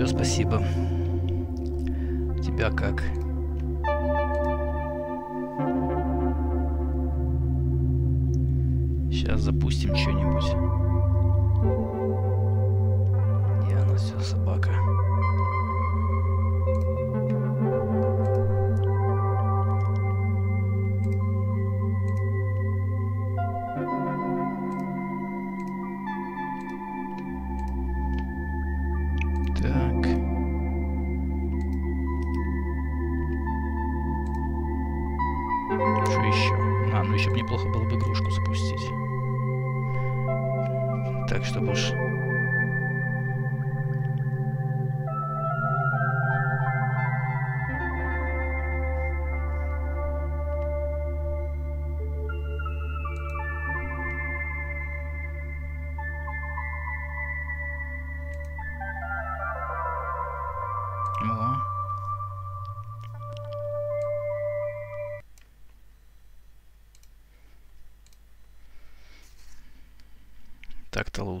Ничего, спасибо. Тебя как?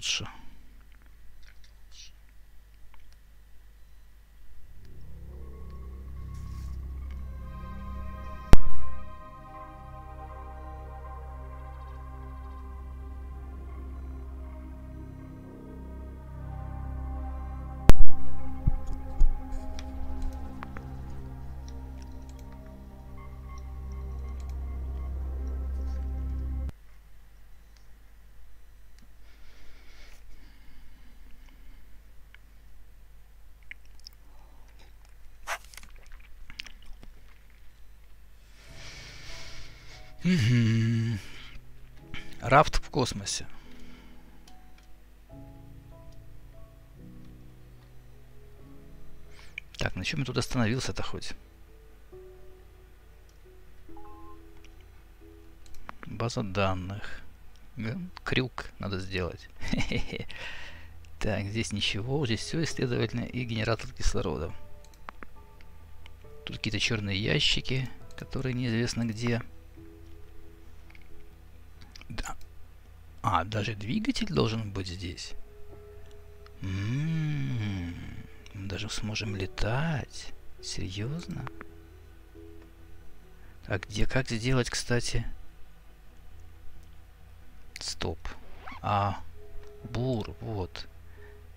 Лучше. Рафт в космосе. Так, на чем я тут остановился-то хоть? База данных. Крюк надо сделать. Так, здесь ничего, здесь все исследовательно и генератор кислорода. Тут какие-то черные ящики, которые неизвестно где. А, даже двигатель должен быть здесь. М, Мы даже сможем летать. Серьезно? А где, как сделать, кстати? Стоп. А, бур, вот.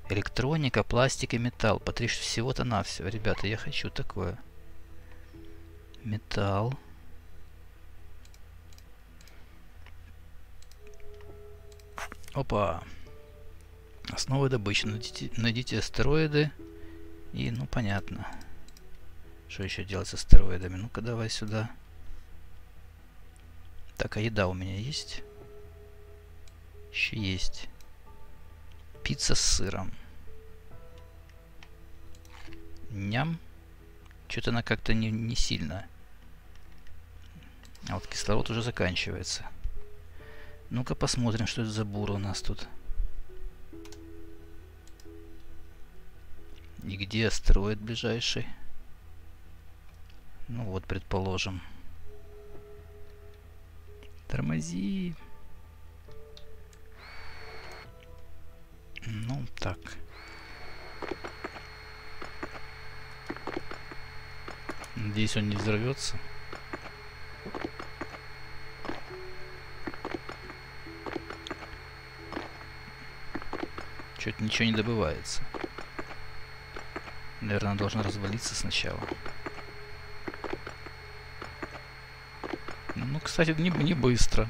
Электроника, пластик и металл. По всего-то навсего. Ребята, я хочу такое. Металл. Опа. Основы добычи. Найдите, найдите астероиды. И, ну, понятно. Что еще делать с астероидами? Ну-ка, давай сюда. Так, а еда у меня есть? Еще есть. Пицца с сыром. Ням. Что-то она как-то не, не сильно. А вот кислород уже заканчивается. Ну-ка посмотрим, что это за бур у нас тут. И где астероид ближайший? Ну вот, предположим. Тормози. Ну, так. Надеюсь, он не взорвется. Что-то ничего не добывается. Наверное, должен развалиться сначала. Ну, кстати, не, не быстро.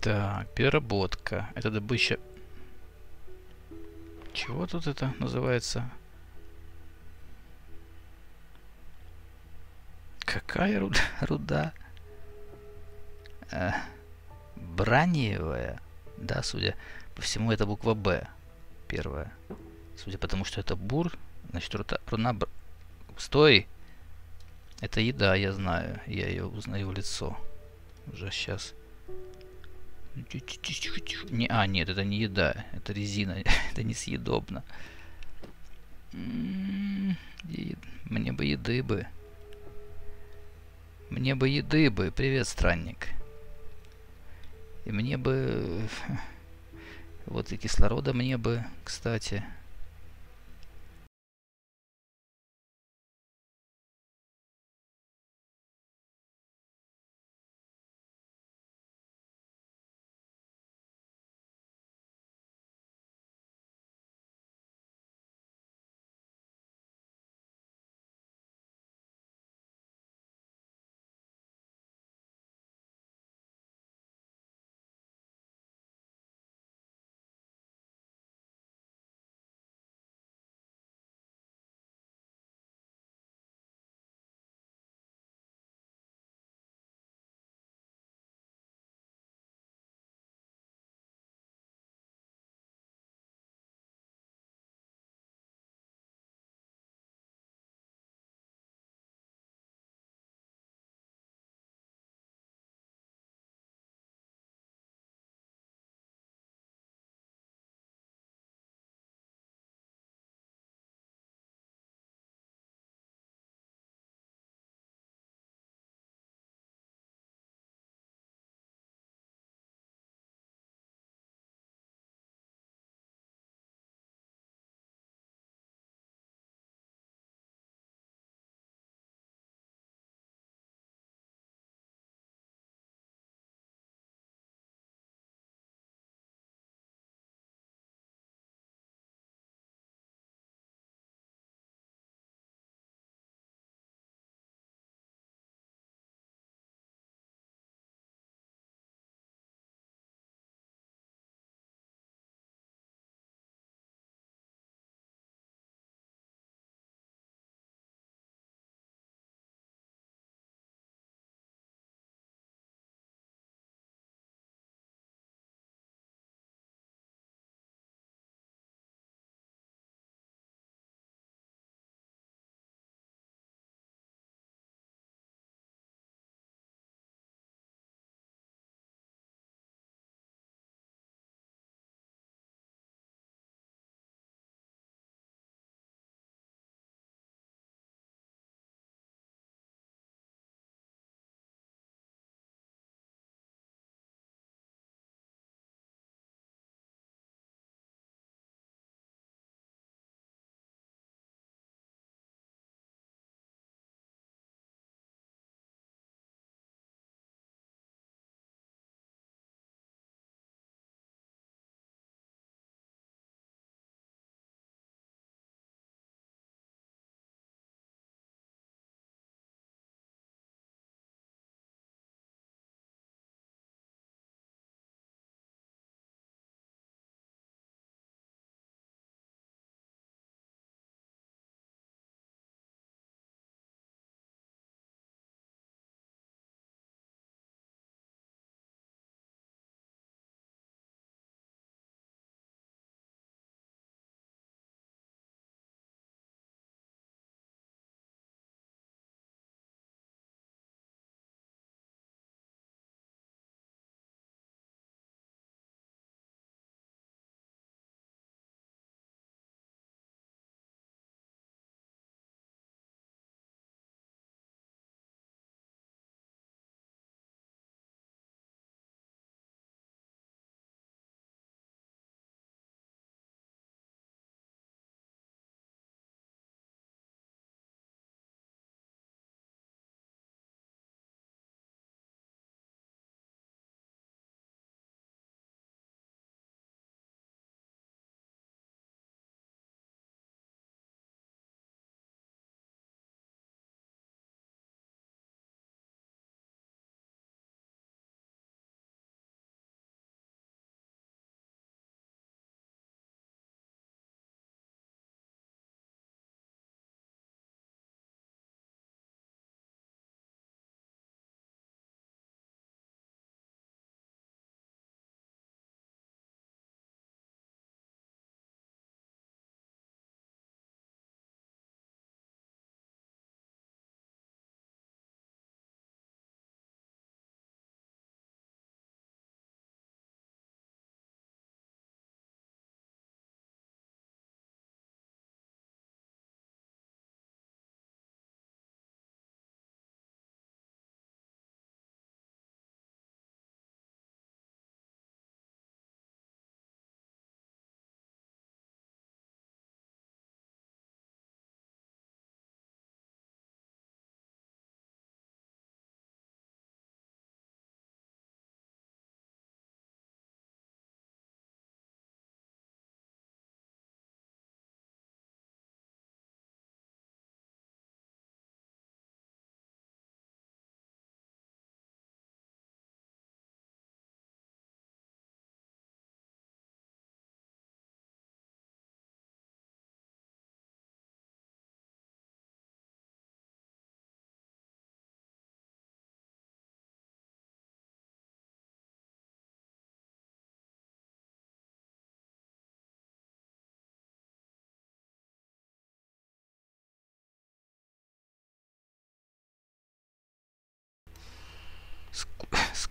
Так, переработка. Это добыча... Чего тут это называется? Какая руда? руда? Э, браниевая. Да, судя по всему, это буква Б. Первая. Судя по тому, что это бур, значит, рута, руна... бр- Стой! Это еда, я знаю. Я ее узнаю в лицо. Уже сейчас. Не, а, нет, это не еда. Это резина. это несъедобно. Мне бы еды бы. Мне бы еды бы. Привет, странник. И мне бы... Вот и кислорода мне бы, кстати.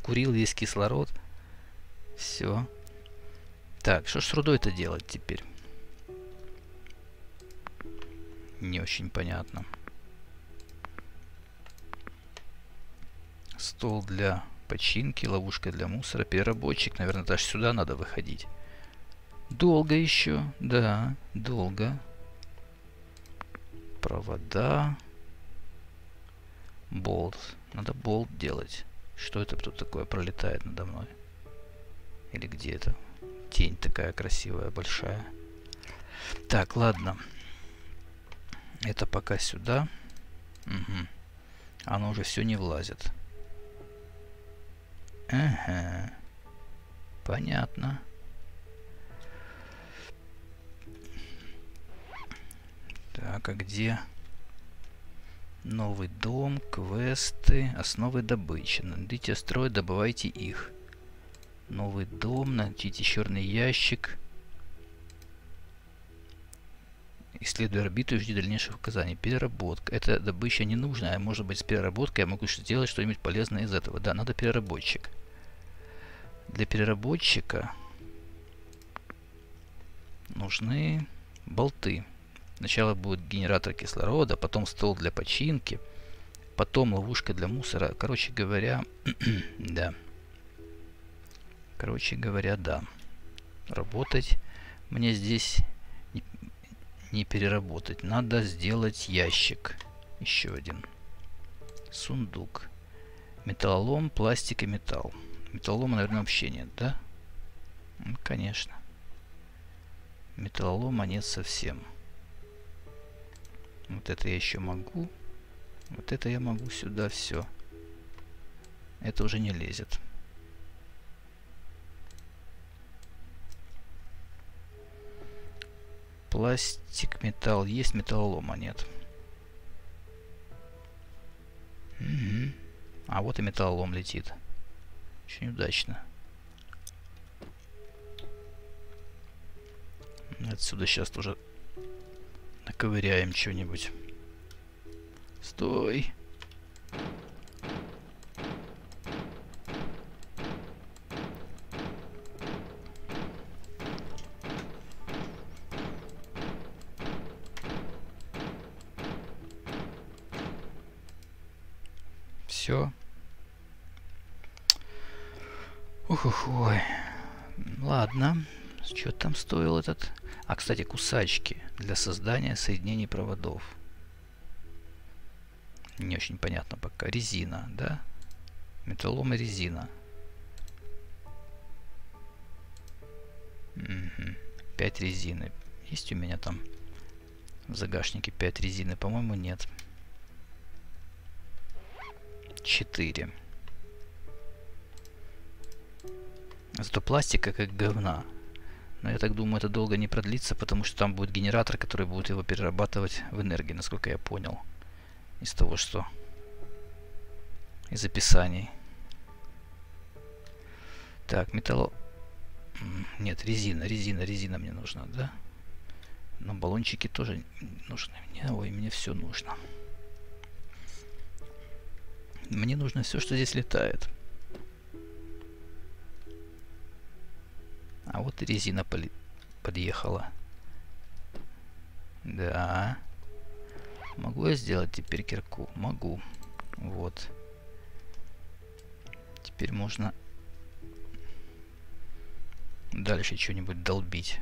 Вкурил весь кислород. Все. Так, что ж с рудой-то делать теперь? Не очень понятно. Стол для починки, ловушка для мусора, переработчик. Наверное, даже сюда надо выходить. Долго еще, да, долго. Провода. Болт. Надо болт делать. Что это тут такое пролетает надо мной? Или где это? Тень такая красивая, большая. Так, ладно. Это пока сюда. Угу. Оно уже все не влазит. Ага. Понятно. Так, а где новый дом, квесты, основы добычи? Найдите строй, добывайте их. Новый дом, найдите черный ящик. Исследуй орбиту и жди дальнейших указаний. Переработка. Это добыча не нужна, а может быть с переработкой я могу сделать что-нибудь полезное из этого. Да, надо переработчик. Для переработчика нужны болты. Сначала будет генератор кислорода, потом стол для починки, потом ловушка для мусора. Короче говоря, да. Короче говоря, да. Работать мне здесь не, переработать. Надо сделать ящик. Еще один. Сундук. Металлолом, пластик и металл. Металлолома, наверное, вообще нет, да? Ну, конечно. Металлолома нет совсем. Вот это я еще могу. Вот это я могу сюда все. Это уже не лезет. Пластик, металл. Есть металлолома, нет. Угу. А вот и металлолом летит. Очень удачно. Отсюда сейчас тоже Наковыряем что-нибудь. Стой. Все. Ух, ой. Ладно. Что там стоил этот? А, кстати, кусачки для создания соединений проводов. Не очень понятно пока. Резина, да? Металлом и резина. Угу. 5 резины. Есть у меня там в загашнике 5 резины? По-моему, нет. 4. Зато пластика как говна. Но я так думаю, это долго не продлится, потому что там будет генератор, который будет его перерабатывать в энергии, насколько я понял. Из того, что... Из описаний. Так, металло... Нет, резина, резина, резина мне нужна, да? Но баллончики тоже нужны мне. Ой, мне все нужно. Мне нужно все, что здесь летает. А вот и резина подъехала. Да. Могу я сделать теперь кирку? Могу. Вот. Теперь можно дальше что-нибудь долбить.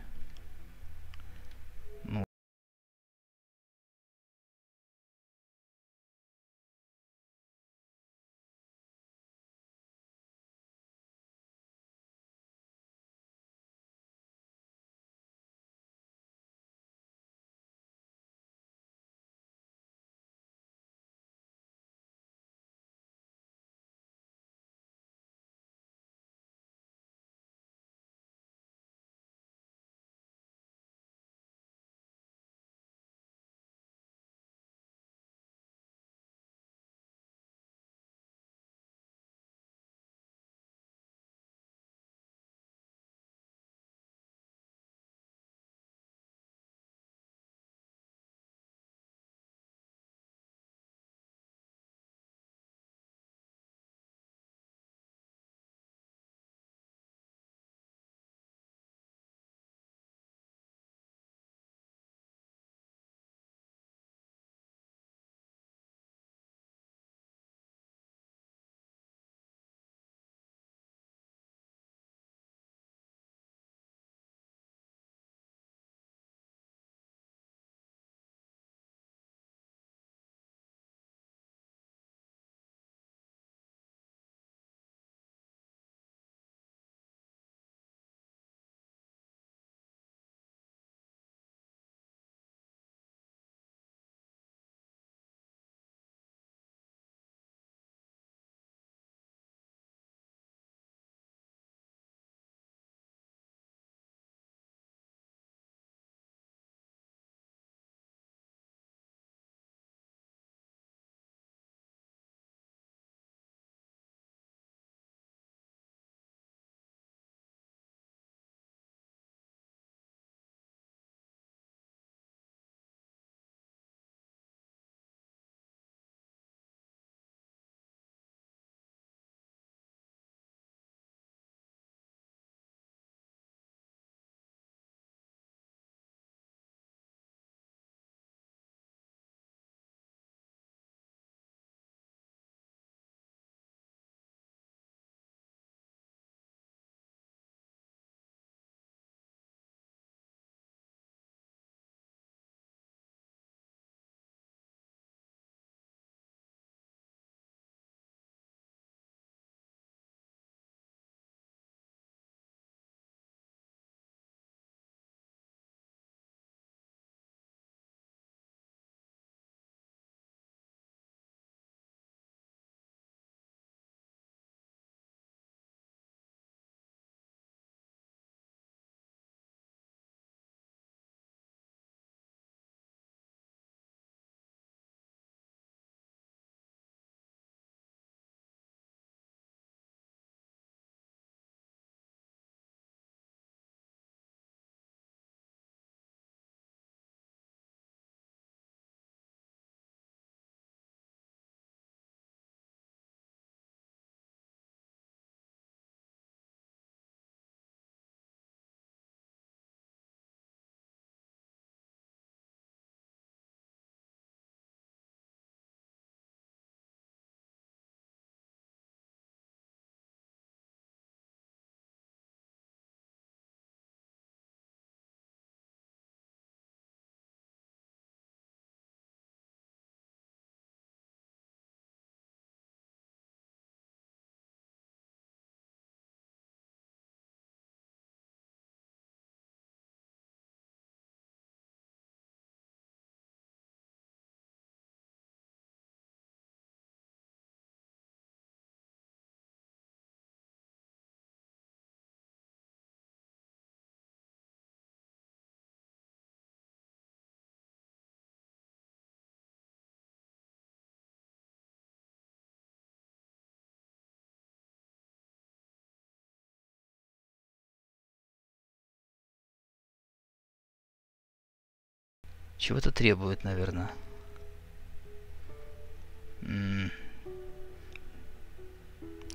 Чего-то требует, наверное.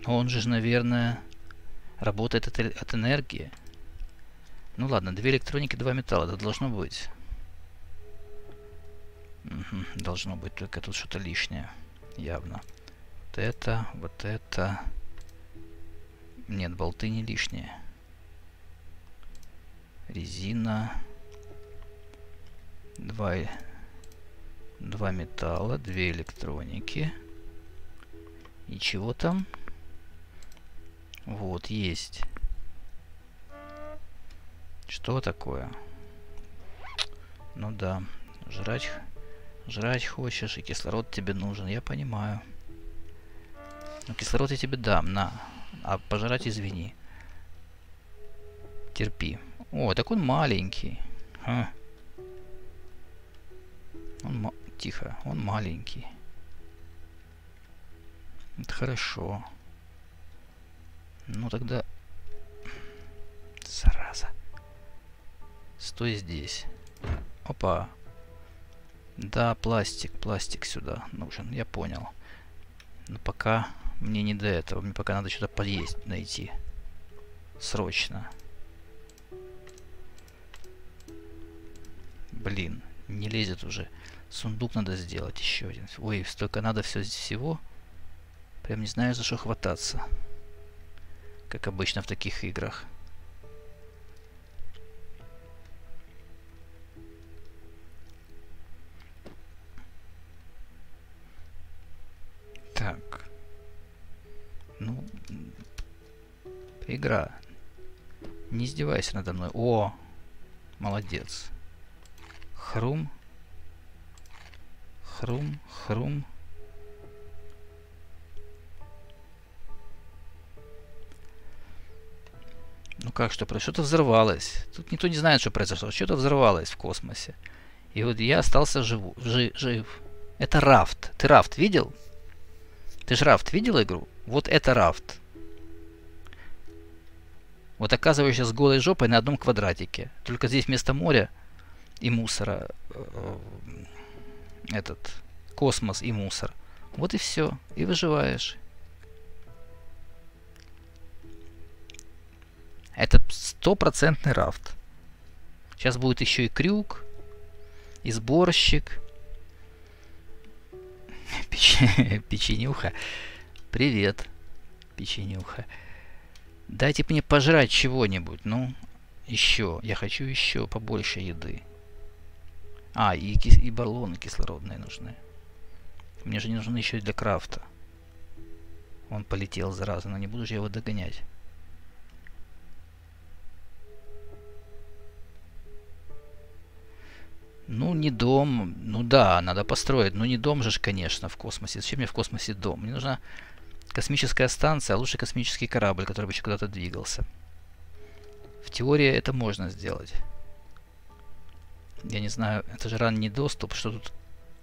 Он же, наверное, работает от, от энергии. Ну ладно, две электроники, два металла. Это должно быть. Угу, должно быть, только тут что-то лишнее. Явно. Вот это, вот это. Нет, болты не лишние. Резина. Два, два металла, две электроники. И чего там? Вот, есть. Что такое? Ну да, жрать, жрать хочешь, и кислород тебе нужен, я понимаю. Но кислород я тебе дам, на. А пожрать извини. Терпи. О, так он маленький. А. Он тихо, он маленький. Это хорошо. Ну тогда... Зараза. Стой здесь. Опа. Да, пластик, пластик сюда нужен, я понял. Но пока мне не до этого. Мне пока надо что-то подъесть найти. Срочно. Блин, не лезет уже. Сундук надо сделать еще один. Ой, столько надо все всего. Прям не знаю, за что хвататься. Как обычно в таких играх. Так. Ну, игра. Не издевайся надо мной. О, молодец. Хрум. Хрум, хрум. Ну как, что произошло? Что-то взорвалось. Тут никто не знает, что произошло. Что-то взорвалось в космосе. И вот я остался живу, жи, жив. Это рафт. Ты рафт видел? Ты же рафт видел игру? Вот это рафт. Вот оказываешься с голой жопой на одном квадратике. Только здесь вместо моря и мусора э, этот космос и мусор. Вот и все. И выживаешь. Это стопроцентный рафт. Сейчас будет еще и крюк, и сборщик. Печ... Печенюха. Привет, печенюха. Дайте мне пожрать чего-нибудь. Ну, еще. Я хочу еще побольше еды. А, и, и баллоны кислородные нужны. Мне же не нужны еще и для крафта. Он полетел, зараза, но не буду же его догонять. Ну, не дом. Ну да, надо построить. Но не дом же, конечно, в космосе. Зачем мне в космосе дом? Мне нужна космическая станция, а лучше космический корабль, который бы еще куда-то двигался. В теории это можно сделать. Я не знаю, это же ранний доступ, что тут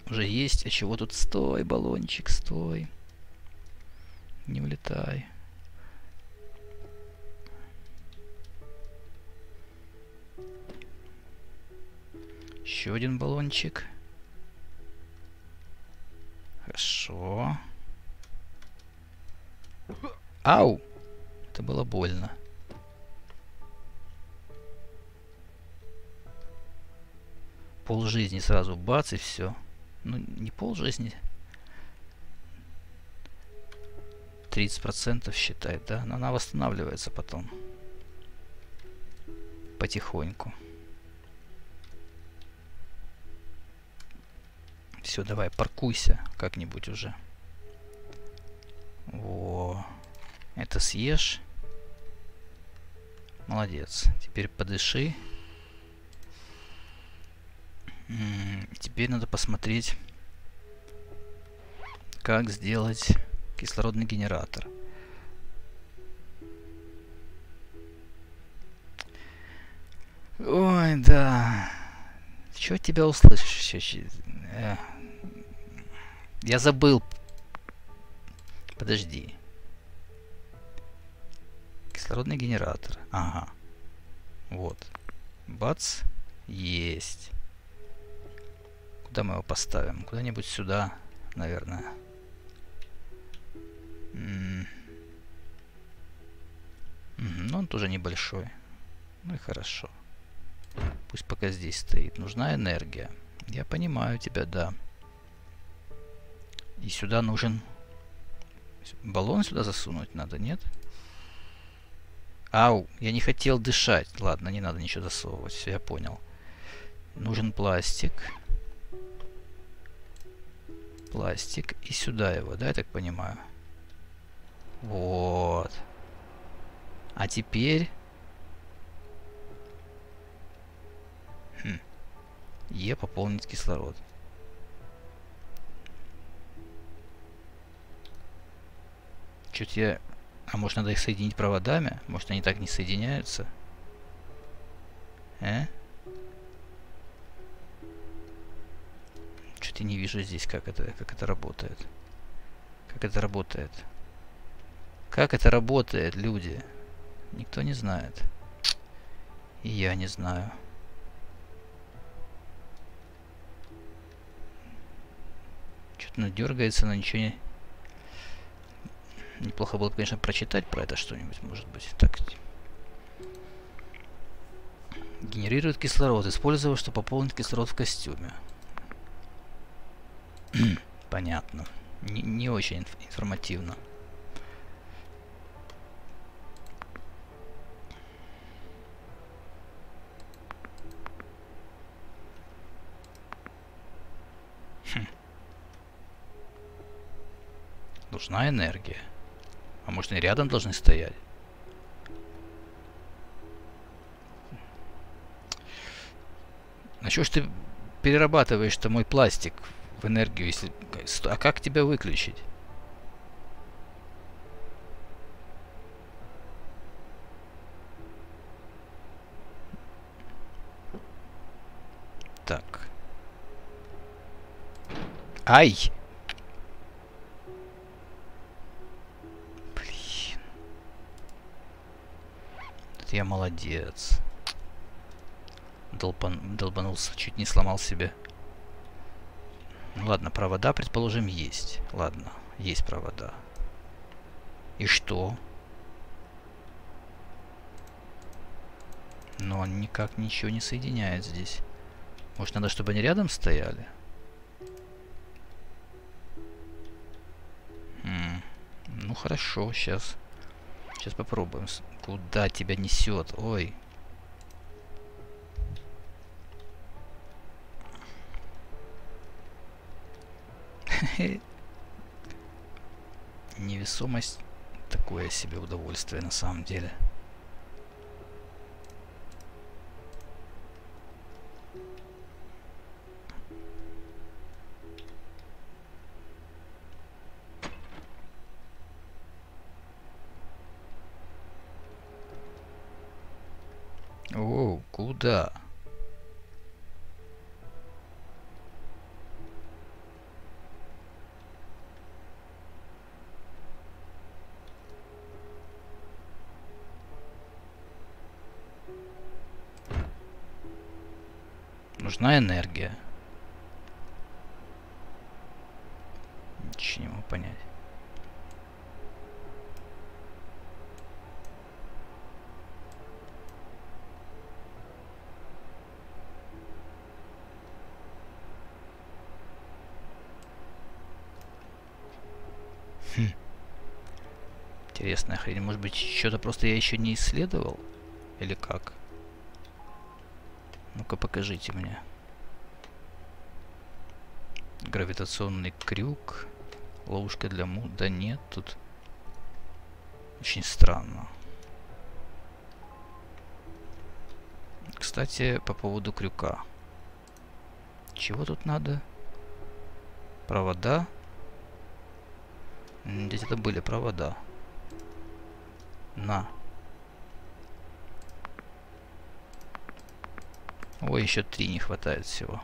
уже есть, а чего тут? Стой, баллончик, стой. Не улетай. Еще один баллончик. Хорошо. Ау! Это было больно. Пол жизни сразу бац и все. Ну, не пол жизни. 30% считает, да? Но она восстанавливается потом. Потихоньку. Все, давай, паркуйся как-нибудь уже. Во. Это съешь. Молодец. Теперь подыши. Теперь надо посмотреть, как сделать кислородный генератор. Ой, да. Чего тебя услышишь? Э. Я забыл. Подожди. Кислородный генератор. Ага. Вот. Бац. Есть. Куда мы его поставим? Куда-нибудь сюда, наверное. М ну, он тоже небольшой. Ну и хорошо. Пусть пока здесь стоит. Нужна энергия. Я понимаю тебя, да. И сюда нужен... Баллон сюда засунуть надо, нет? Ау, я не хотел дышать. Ладно, не надо ничего засовывать. Все, я понял. Нужен пластик. Пластик. И сюда его, да, я так понимаю? Вот. А теперь... Хм. Е пополнить кислород. Чуть я... А может надо их соединить проводами? Может они так не соединяются? Э? Что-то не вижу здесь, как это, как это работает. Как это работает. Как это работает, люди? Никто не знает. И я не знаю. Что-то ну, дергается, но ничего не... Неплохо было бы, конечно, прочитать про это что-нибудь, может быть. Так. Генерирует кислород, используя, чтобы пополнить кислород в костюме. Понятно. Не, не очень инф информативно. Хм. Нужна энергия. А может они рядом должны стоять? А что ж ты перерабатываешь-то мой пластик энергию, если... А как тебя выключить? Так. Ай! Блин. Это я молодец. Долбан... Долбанулся, чуть не сломал себе ну ладно, провода, предположим, есть. Ладно, есть провода. И что? Но он никак ничего не соединяет здесь. Может, надо, чтобы они рядом стояли? М -м, ну, хорошо, сейчас. Сейчас попробуем. Куда тебя несет? Ой. Невесомость такое себе удовольствие на самом деле. О, куда? Нужна энергия. Ничего не могу понять. Хм. Интересная хрень. Может быть, что-то просто я еще не исследовал? Или как? Ну-ка покажите мне. Гравитационный крюк. Ловушка для му... Да нет, тут... Очень странно. Кстати, по поводу крюка. Чего тут надо? Провода. Здесь это были провода. На. Ой, еще три не хватает всего.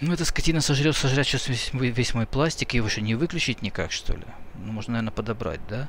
Ну, эта скотина сожрет, сожрет сейчас весь, весь мой пластик. Его еще не выключить никак, что ли? Ну, можно, наверное, подобрать, да?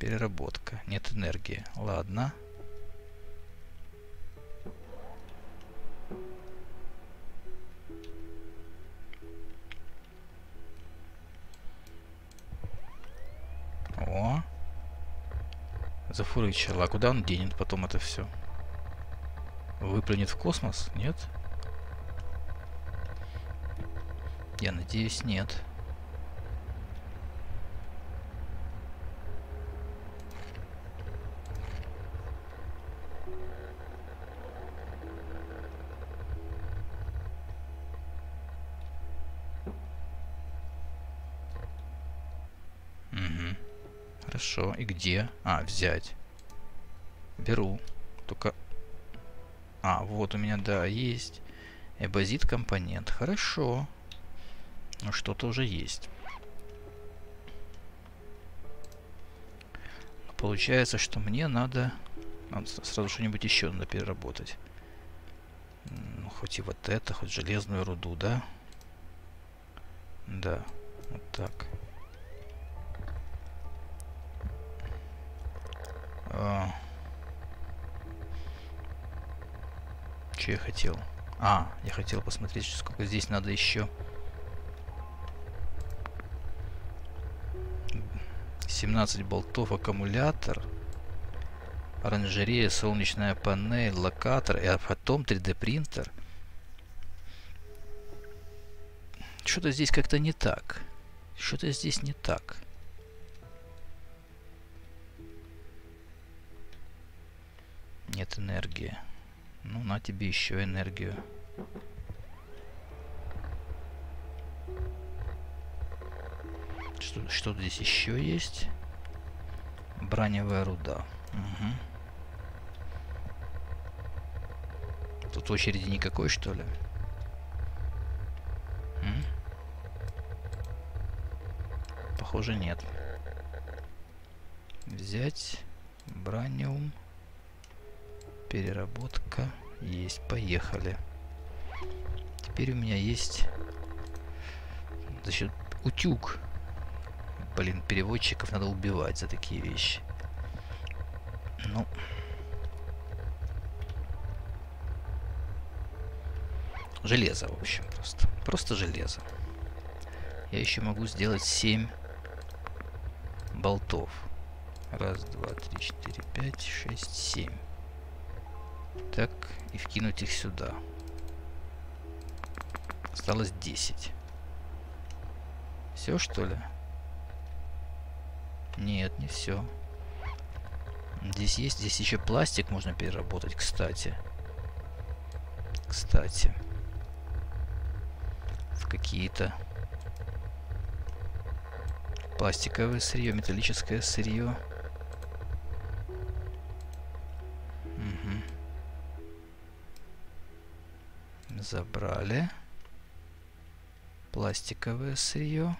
Переработка. Нет энергии. Ладно. О. Зафурычила. А куда он денет потом это все? Выплюнет в космос? Нет? Я надеюсь, нет. Угу. Хорошо. И где? А, взять. Беру. Только... А, вот у меня, да, есть. Эбозит компонент. Хорошо. Ну, что-то уже есть. Получается, что мне надо... надо сразу что-нибудь еще надо переработать. Ну, хоть и вот это, хоть железную руду, да? Да, вот так. Что я хотел? А, я хотел посмотреть, сколько здесь надо еще 17 болтов, аккумулятор, оранжерея, солнечная панель, локатор, и потом 3D принтер. Что-то здесь как-то не так. Что-то здесь не так. Нет энергии. Ну, на тебе еще энергию. Что, что здесь еще есть? Браневая руда. Угу. Тут очереди никакой, что ли? М? Похоже, нет. Взять браниум. Переработка. Есть. Поехали. Теперь у меня есть... Значит, утюг. Блин, переводчиков надо убивать за такие вещи. Ну... Железо, в общем, просто. Просто железо. Я еще могу сделать 7 болтов. Раз, два, три, четыре, пять, шесть, семь. Так, и вкинуть их сюда. Осталось 10. Все, что ли? Нет, не все. Здесь есть, здесь еще пластик можно переработать, кстати. Кстати. В какие-то пластиковое сырье, металлическое сырье. Забрали. Пластиковое сырье.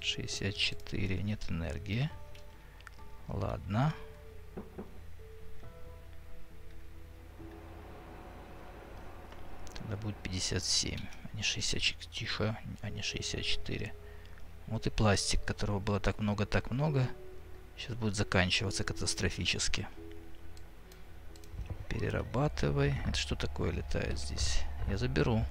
64. Нет энергии. Ладно. Тогда будет 57, а не 64. Тихо, а не 64. Вот и пластик, которого было так много, так много. Сейчас будет заканчиваться катастрофически. Перерабатывай. Это что такое летает здесь? Я заберу.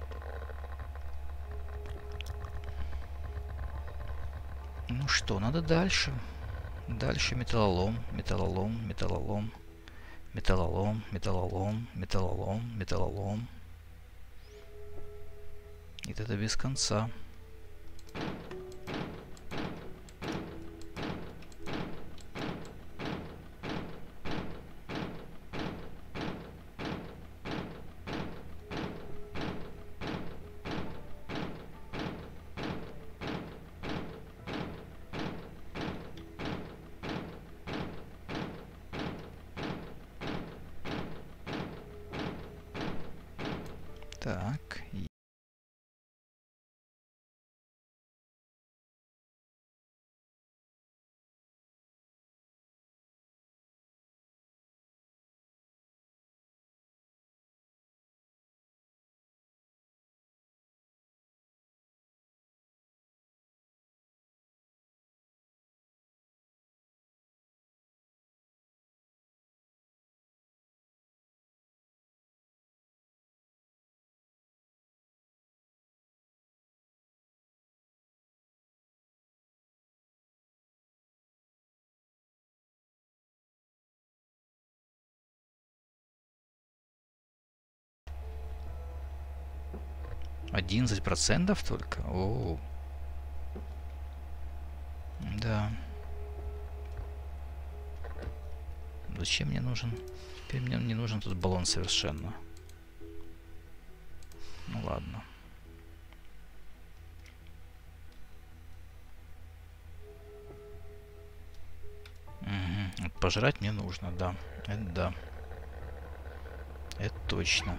Ну что, надо дальше. Дальше металлолом, металлолом, металлолом, металлолом, металлолом, металлолом, металлолом. И это без конца. 11% только? О, Да. Зачем мне нужен? Теперь мне не нужен тут баллон совершенно. Ну ладно. Угу. Пожрать мне нужно, да. Это да. Это точно.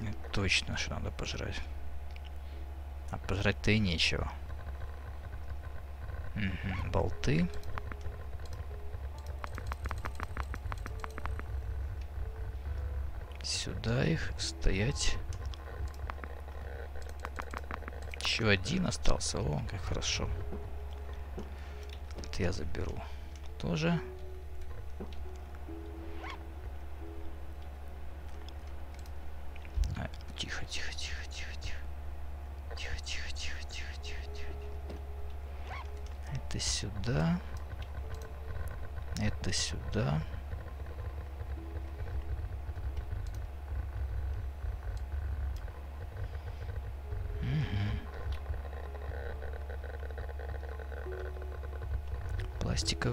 Это точно, что надо пожрать. А пожрать-то и нечего. Угу. Болты. Сюда их стоять. Еще один остался. О, как хорошо. Это я заберу. Тоже. А, тихо, тихо, тихо, тихо, тихо. Тихо, тихо, тихо, тихо, тихо, тихо. Это сюда. Это сюда.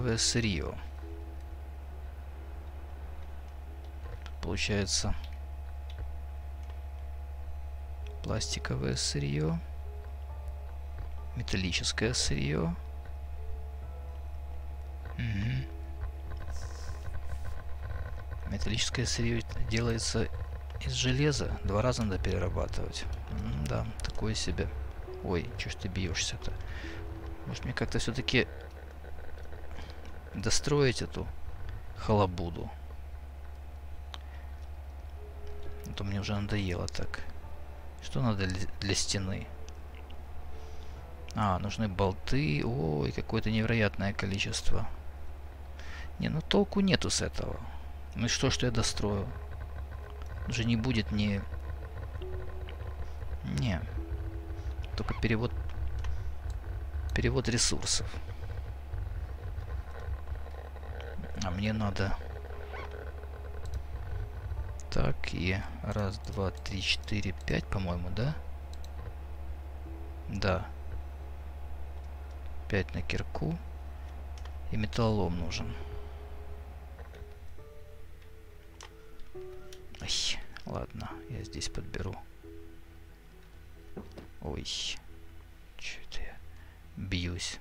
Пластиковое сырье. Получается пластиковое сырье, металлическое сырье. Угу. Металлическое сырье делается из железа. Два раза надо перерабатывать. М да, такое себе. Ой, что ж ты бьешься-то? Может мне как-то все-таки достроить эту халабуду. А то мне уже надоело так. Что надо для стены? А, нужны болты. Ой, какое-то невероятное количество. Не, ну толку нету с этого. Ну и что, что я дострою? Уже не будет ни... Не. Только перевод... Перевод ресурсов. А мне надо... Так, и раз, два, три, четыре, пять, по-моему, да? Да. Пять на кирку. И металлолом нужен. Ай, ладно, я здесь подберу. Ой, что это я бьюсь.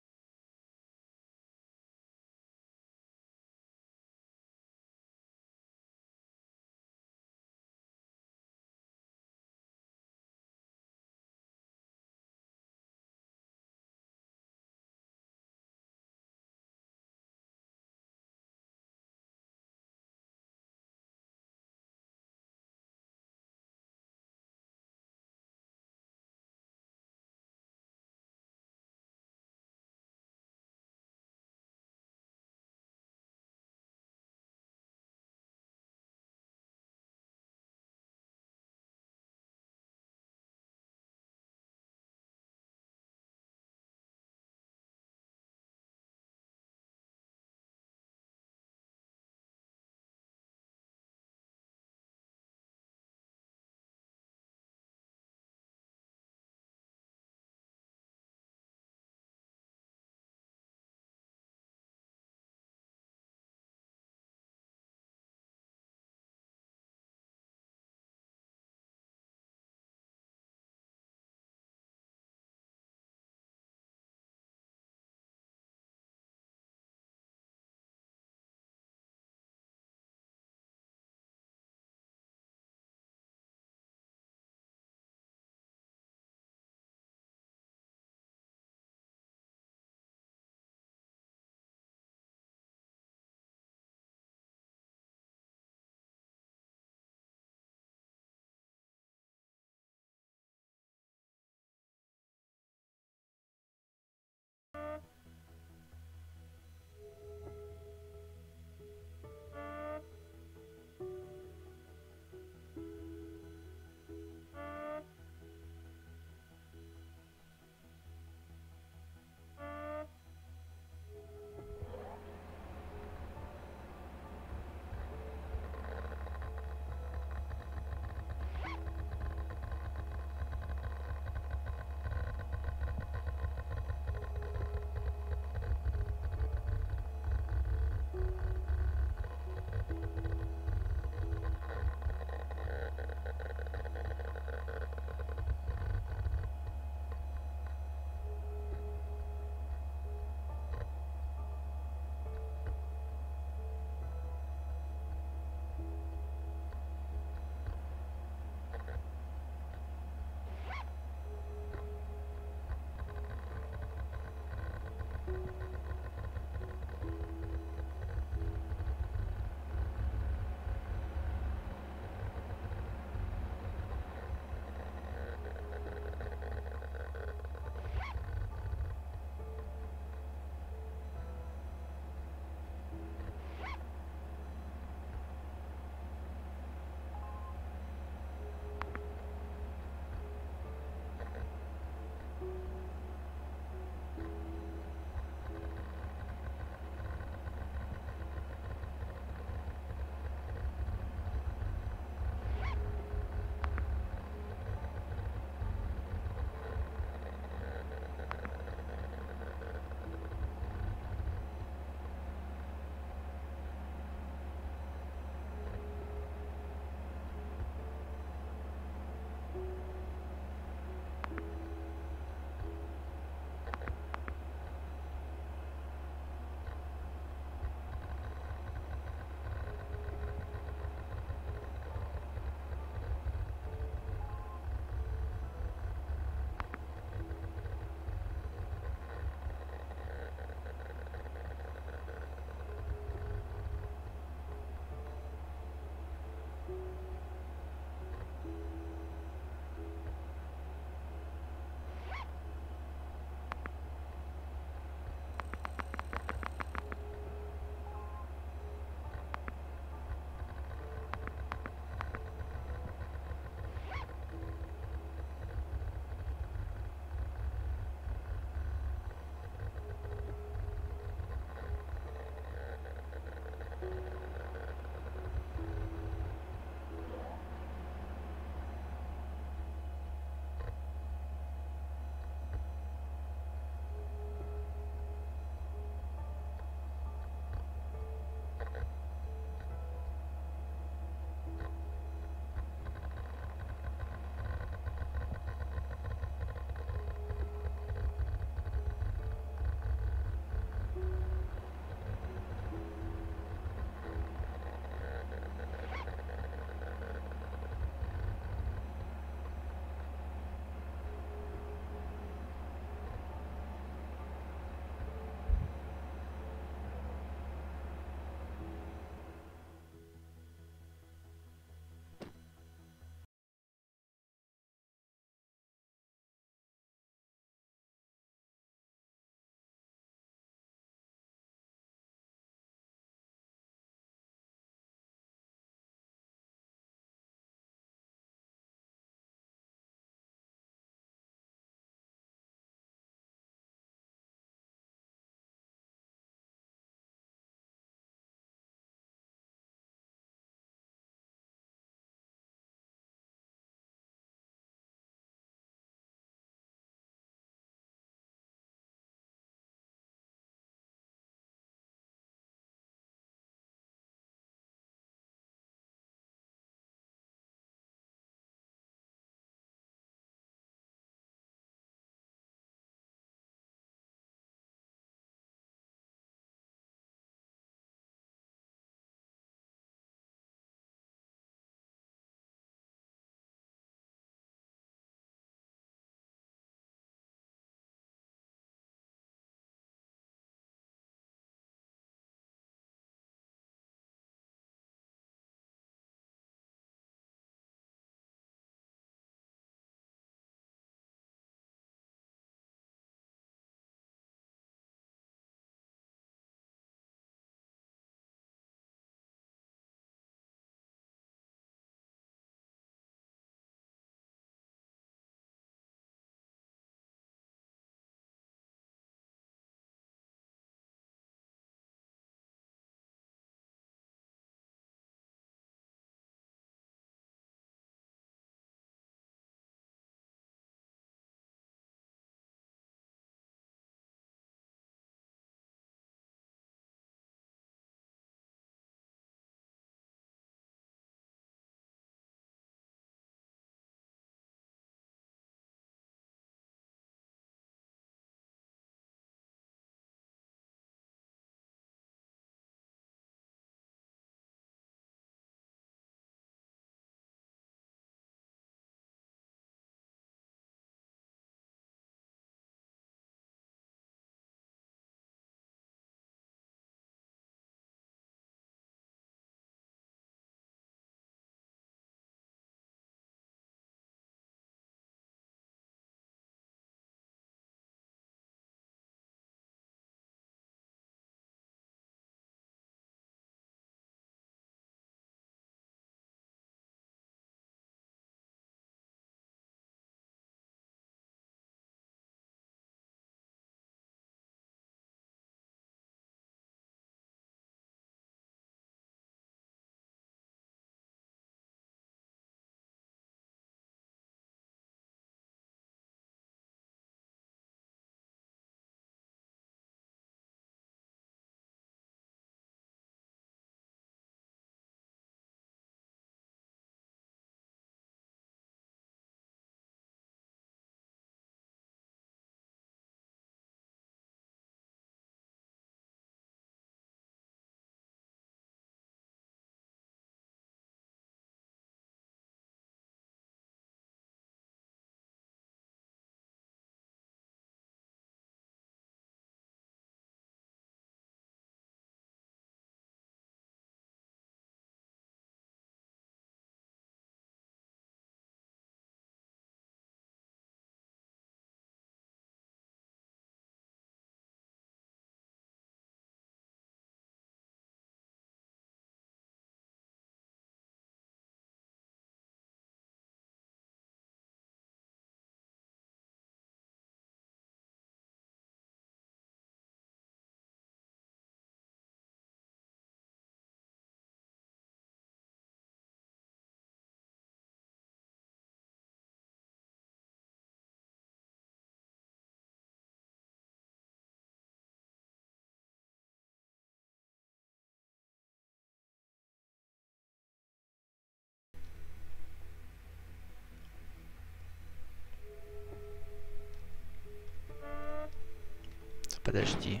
Подожди.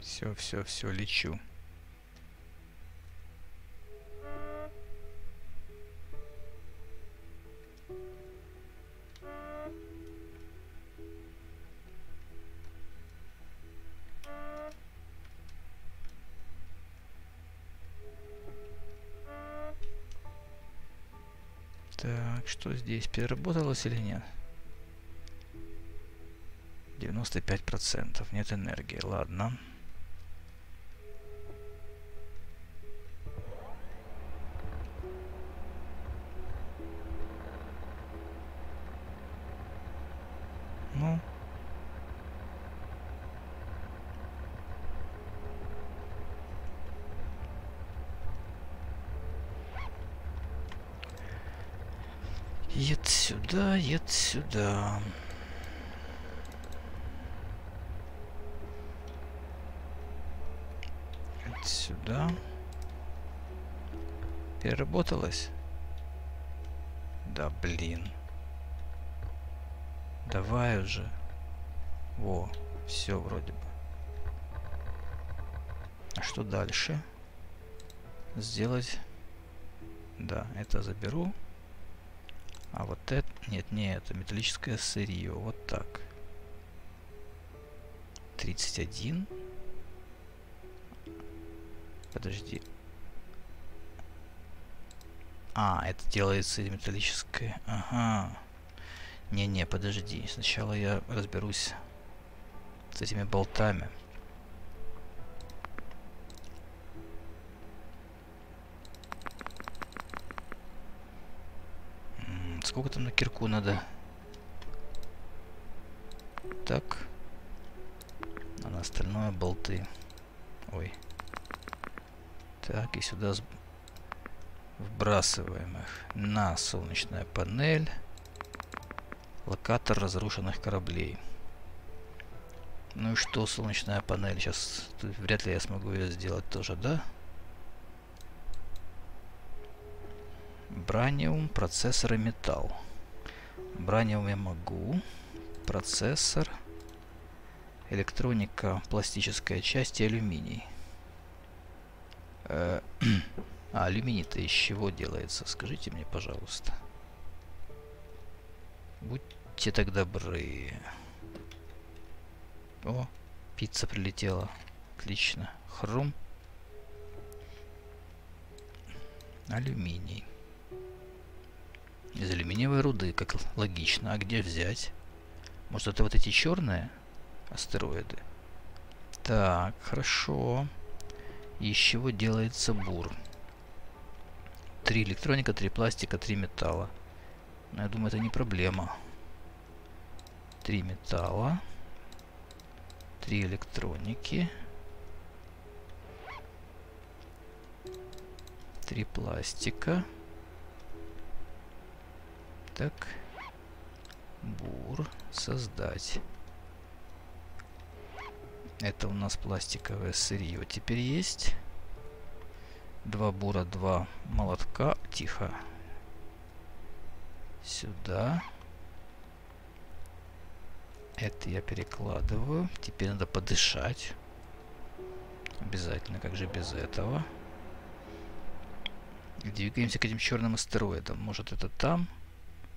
Все, все, все, лечу. Здесь? Переработалось или нет? 95%. Нет энергии. Ладно. Ну. Переработалось? Да блин. Давай уже. Во, все вроде бы. А что дальше? Сделать. Да, это заберу. А вот это... Нет, не это. Металлическое сырье. Вот так. 31. Подожди. А, это делается металлическое. Ага. Не-не, подожди. Сначала я разберусь с этими болтами. Сколько там на кирку надо? Так. А на остальное болты. Ой. Так, и сюда вбрасываем их на солнечная панель. Локатор разрушенных кораблей. Ну и что, солнечная панель? Сейчас вряд ли я смогу ее сделать тоже, да? Браниум, процессор и металл. Браниум я могу. Процессор. Электроника, пластическая часть и алюминий. А, алюминий-то из чего делается? Скажите мне, пожалуйста. Будьте так добры. О, пицца прилетела. Отлично. Хром. Алюминий. Из алюминиевой руды, как логично. А где взять? Может это вот эти черные астероиды? Так, хорошо. Из чего делается бур? Три электроника, три пластика, три металла. Но я думаю, это не проблема. Три металла. Три электроники. Три пластика. Так. Бур. Создать. Это у нас пластиковое сырье теперь есть. Два бура, два молотка. Тихо. Сюда. Это я перекладываю. Теперь надо подышать. Обязательно, как же без этого. Двигаемся к этим черным астероидам. Может это там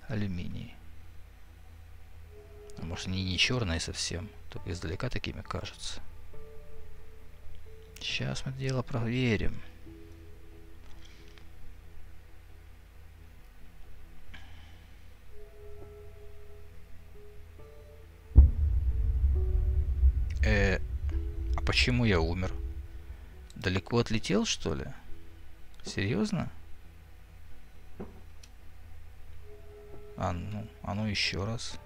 алюминий. А может они не черные совсем, только издалека такими кажутся. Сейчас мы дело проверим. Почему я умер? Далеко отлетел, что ли? Серьезно? А ну, а ну еще раз.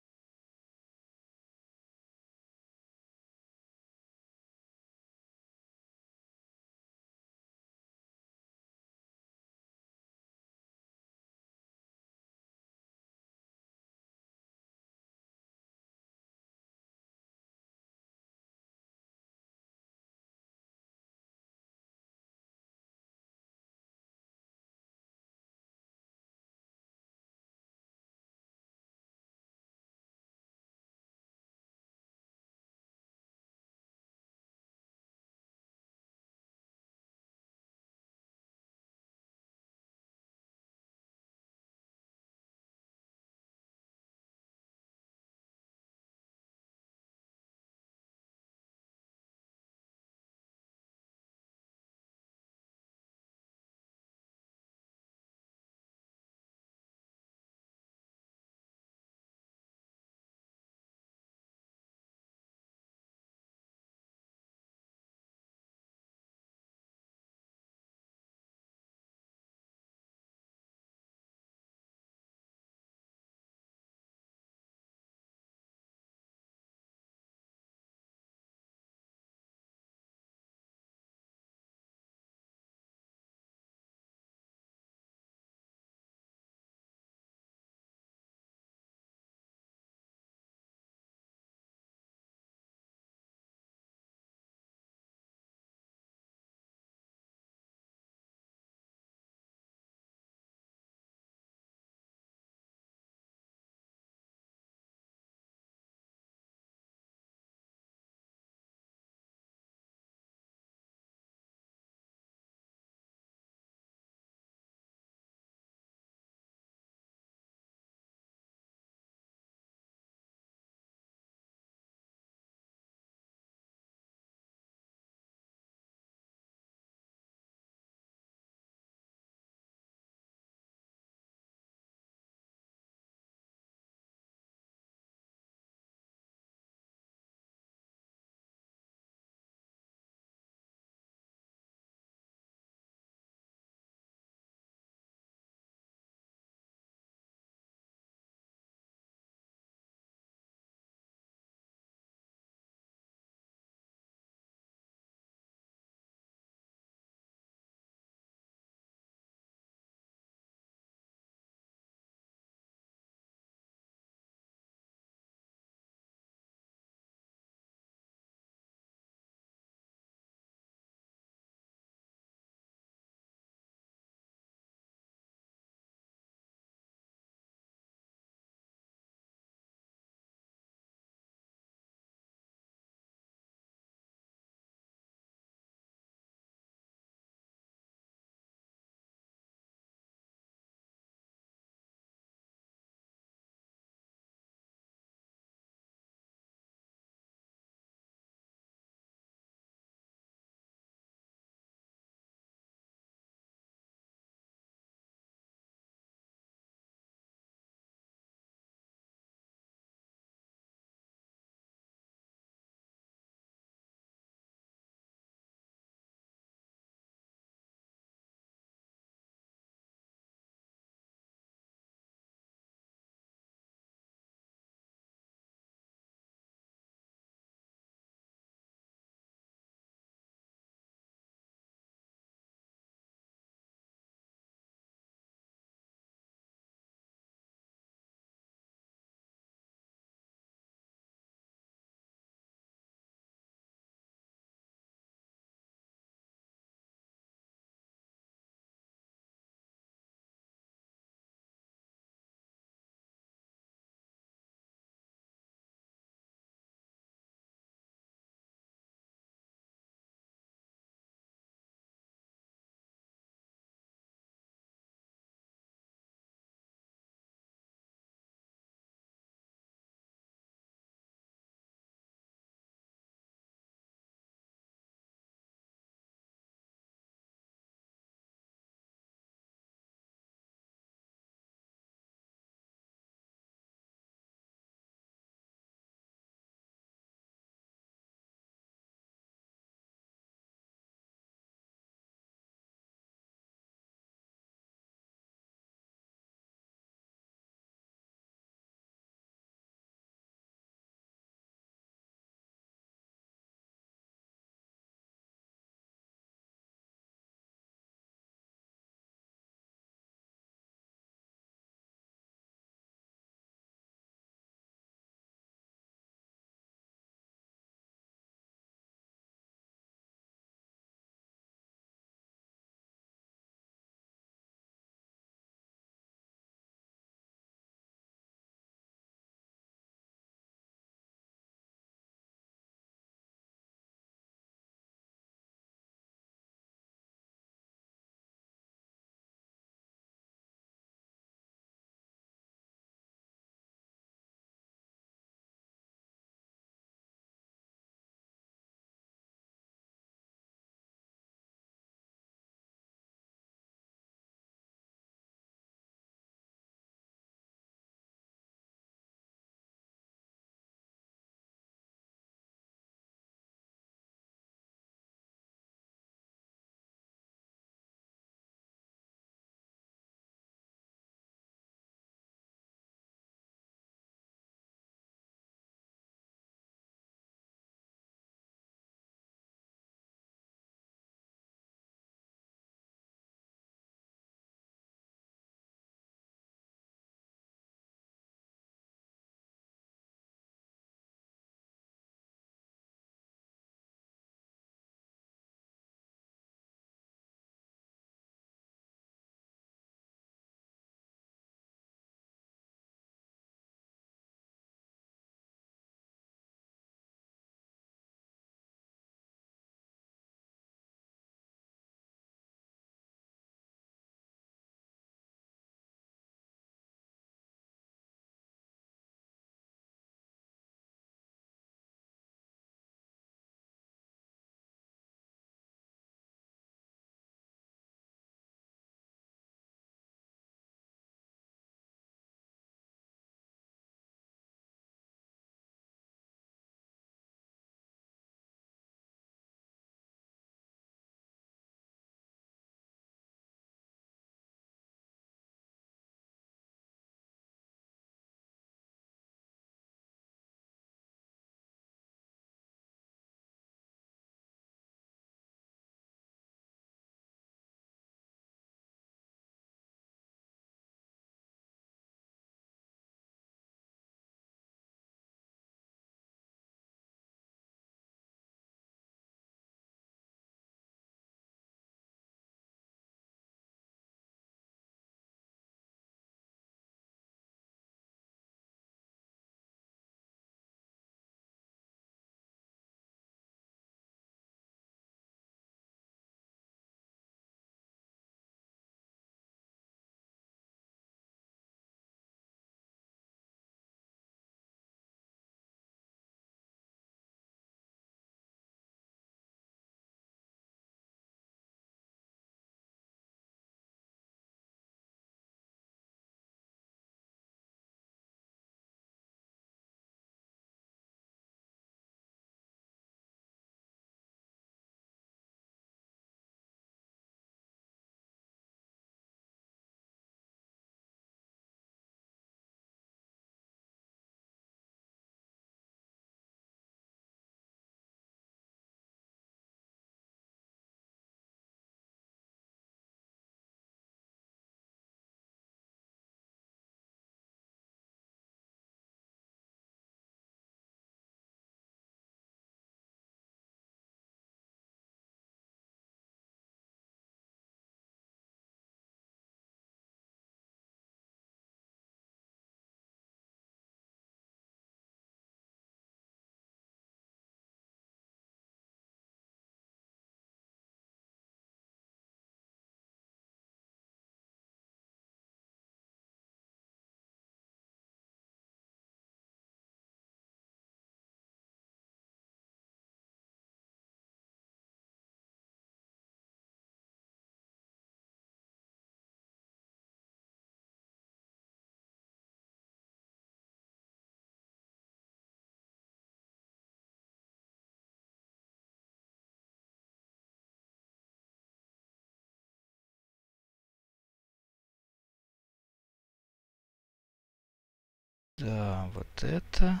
Да, вот это.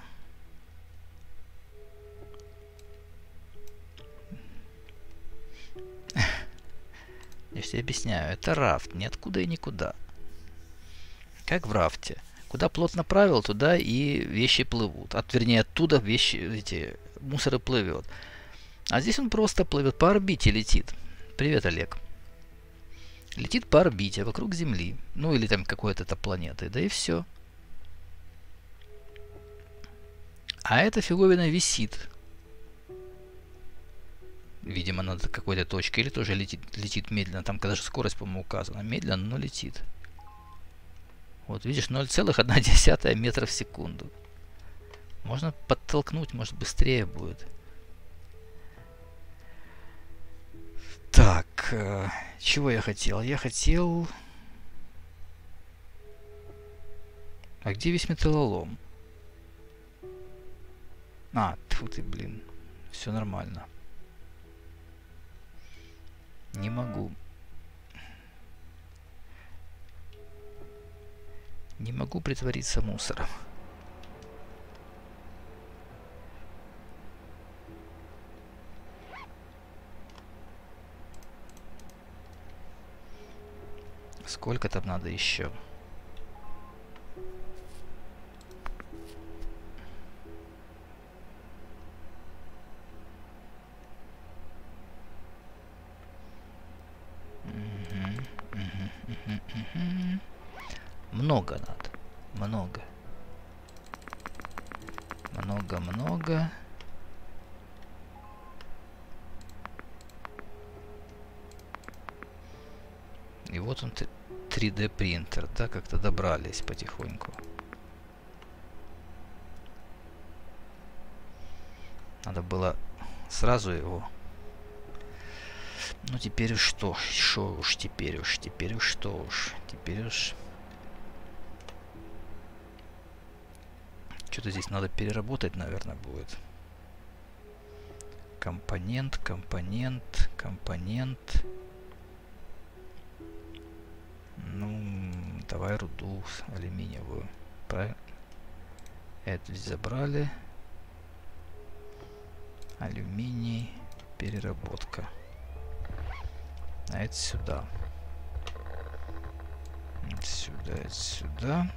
Я тебе объясняю, это рафт, ниоткуда и никуда. Как в рафте. Куда плот направил, туда и вещи плывут. От, вернее, оттуда вещи, эти, мусор и плывет. А здесь он просто плывет, по орбите летит. Привет, Олег. Летит по орбите вокруг Земли. Ну или там какой-то планеты. Да и все. А эта фиговина висит. Видимо, над какой-то точкой. Или тоже летит, летит медленно. Там, когда же скорость, по-моему, указана. Медленно, но летит. Вот, видишь, 0,1 метра в секунду. Можно подтолкнуть, может быстрее будет. Так, э, чего я хотел? Я хотел... А где весь металлолом? А, тьфу ты, блин. Все нормально. Не могу. Не могу притвориться мусором. Сколько там надо еще? 3D принтер, да, как-то добрались потихоньку. Надо было сразу его. Ну теперь уж что? Что уж теперь уж? Теперь уж что уж? Теперь уж... Что-то здесь надо переработать, наверное, будет. Компонент, компонент, компонент. Руду алюминиевую. Правильно? Это забрали. Алюминий, переработка. А это сюда. Это сюда, это сюда.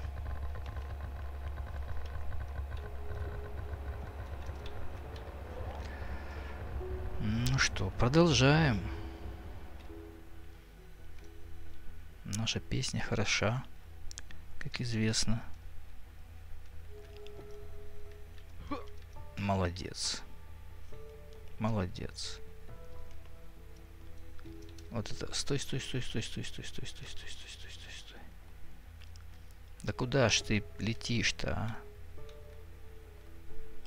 Ну что, продолжаем. Наша песня хороша, как известно. Молодец. Молодец. Вот это. Стой, стой, стой, стой, стой, стой, стой, стой, стой, стой, стой, стой, стой. Да куда ж ты летишь-то, а?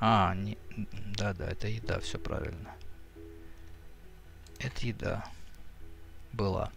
А, не... Да-да, это еда, все правильно. Это еда. Была.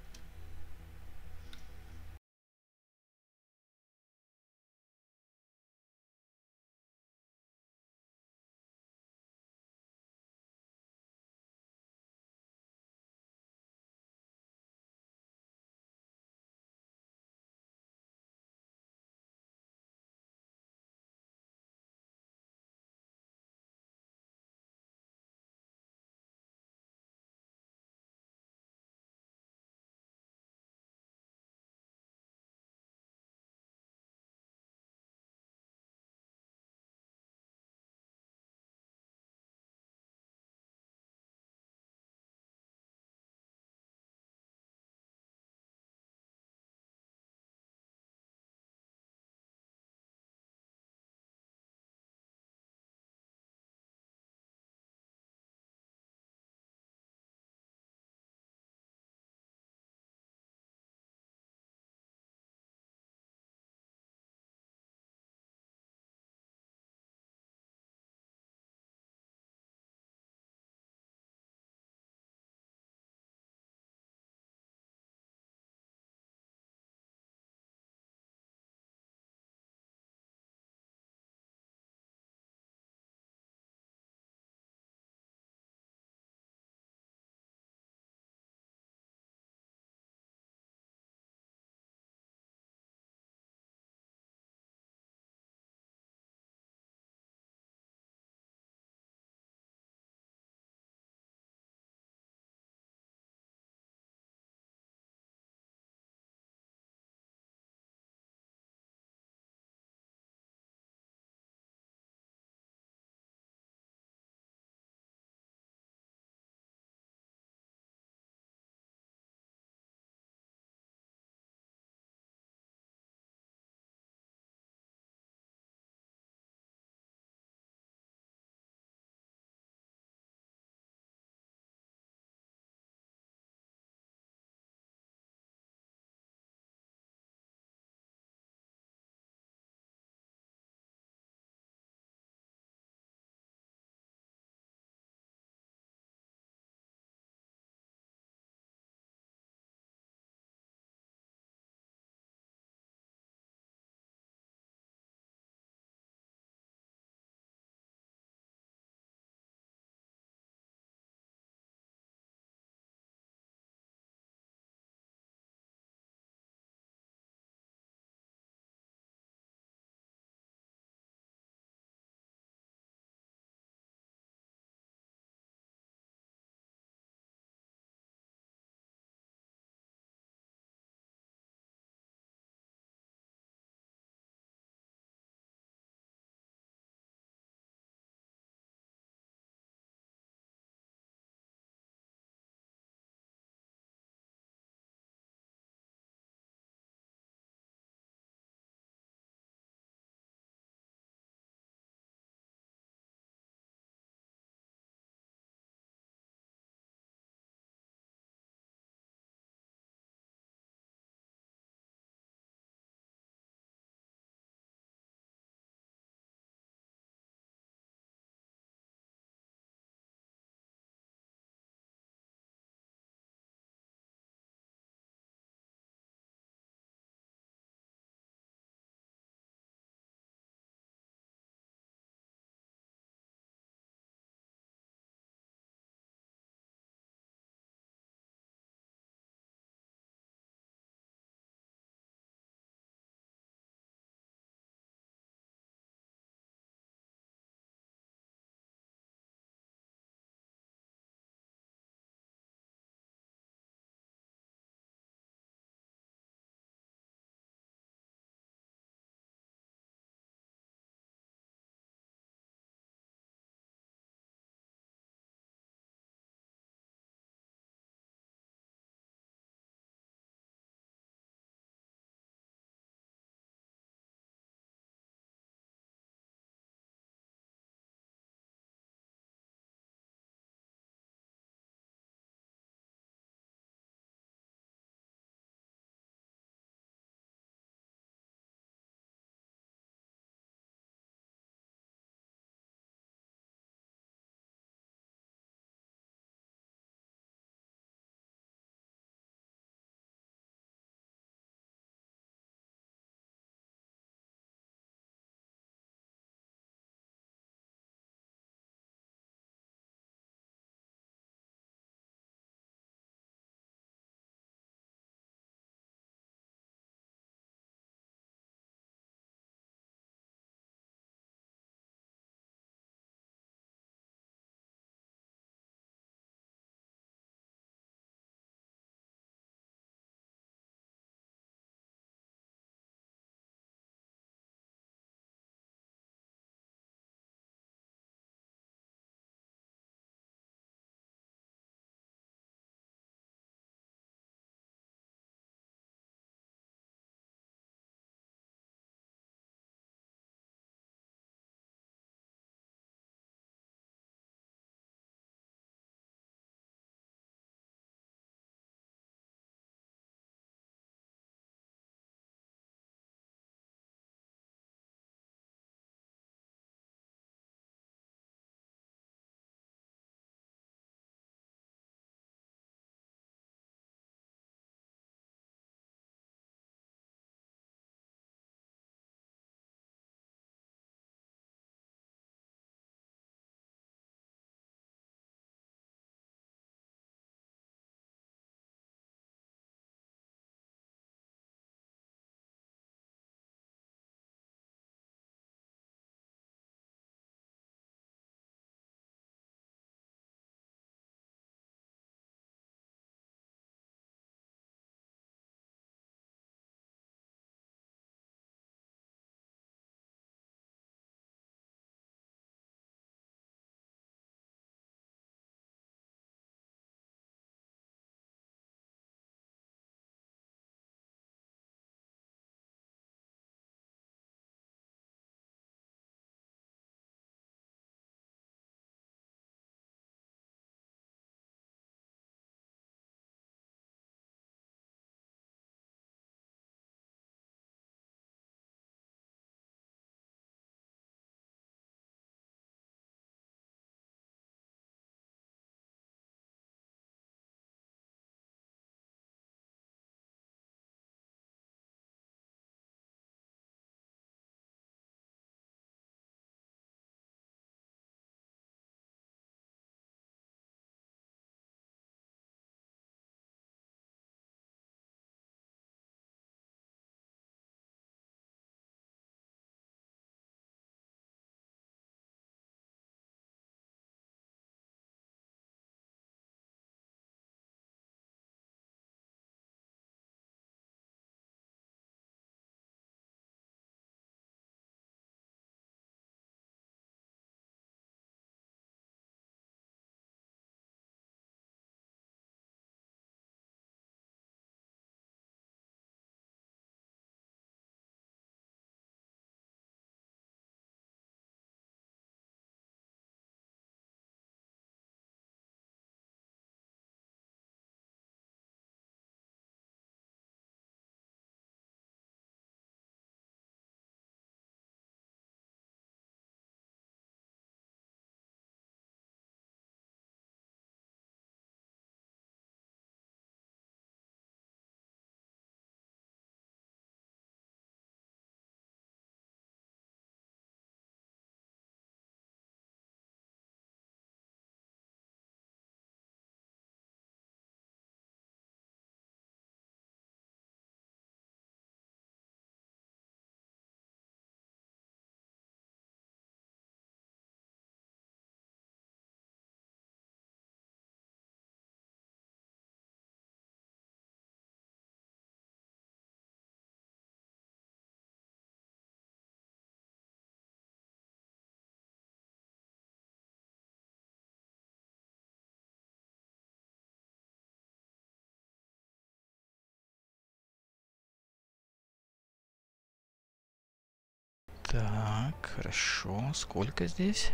Так, хорошо. Сколько здесь?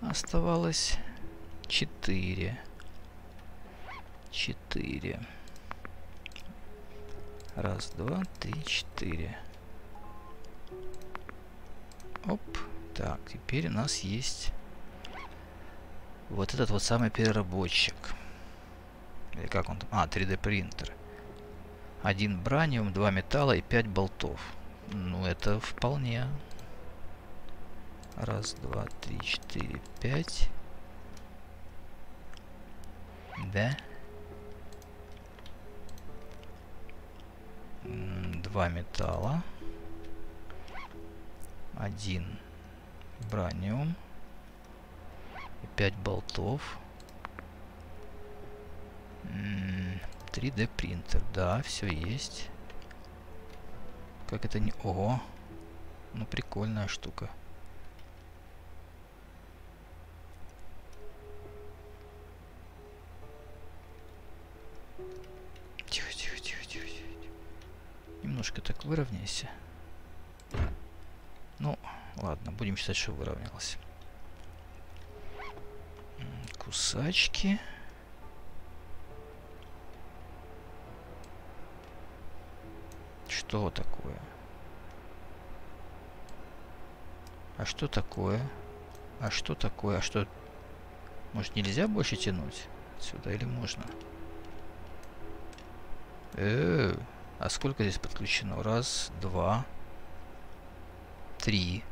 Оставалось четыре. Четыре. Раз, два, три, четыре. Оп. Так, теперь у нас есть вот этот вот самый переработчик. Или как он там? А, 3D принтер. Один браниум, два металла и пять болтов. Ну, это вполне. Раз, два, три, четыре, пять. Да. Два металла. Один браниум. И пять болтов. 3D принтер, да, все есть. Как это не... Ого! Ну, прикольная штука. Тихо, тихо, тихо, тихо, тихо. Немножко так выровняйся. Ну, ладно, будем считать, что выровнялась. Кусачки. Что такое? А что такое? А что такое? А что... Может, нельзя больше тянуть сюда или можно? Э, -э, -э а сколько здесь подключено? Раз, два, три.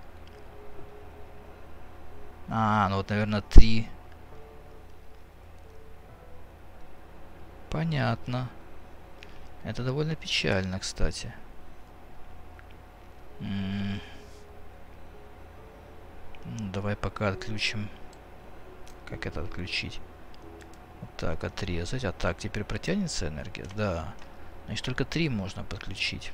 А, ну вот, наверное, три. Понятно. Это довольно печально, кстати. Ну, давай пока отключим. Как это отключить? Вот так, отрезать. А так, теперь протянется энергия? Да. Значит, только три можно подключить.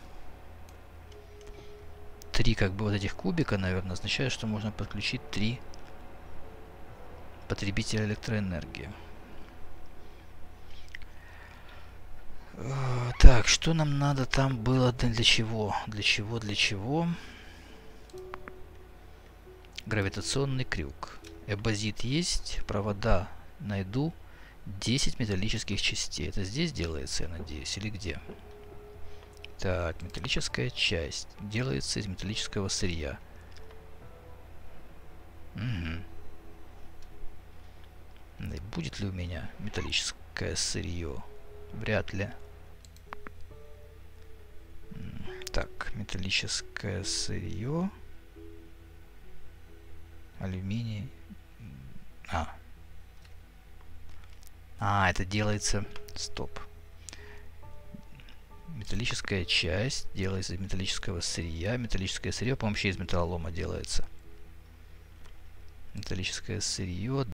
Три как бы вот этих кубика, наверное, означает, что можно подключить три потребителя электроэнергии. Так, что нам надо там было для чего? Для чего, для чего? Гравитационный крюк. Эбозит есть, провода найду. 10 металлических частей. Это здесь делается, я надеюсь, или где? Так, металлическая часть. Делается из металлического сырья. Угу. Будет ли у меня металлическое сырье? Вряд ли. Так, металлическое сырье. Алюминий. А. А, это делается... Стоп. Металлическая часть делается из металлического сырья. Металлическое сырье, по-моему, из металлолома делается. Металлическое сырье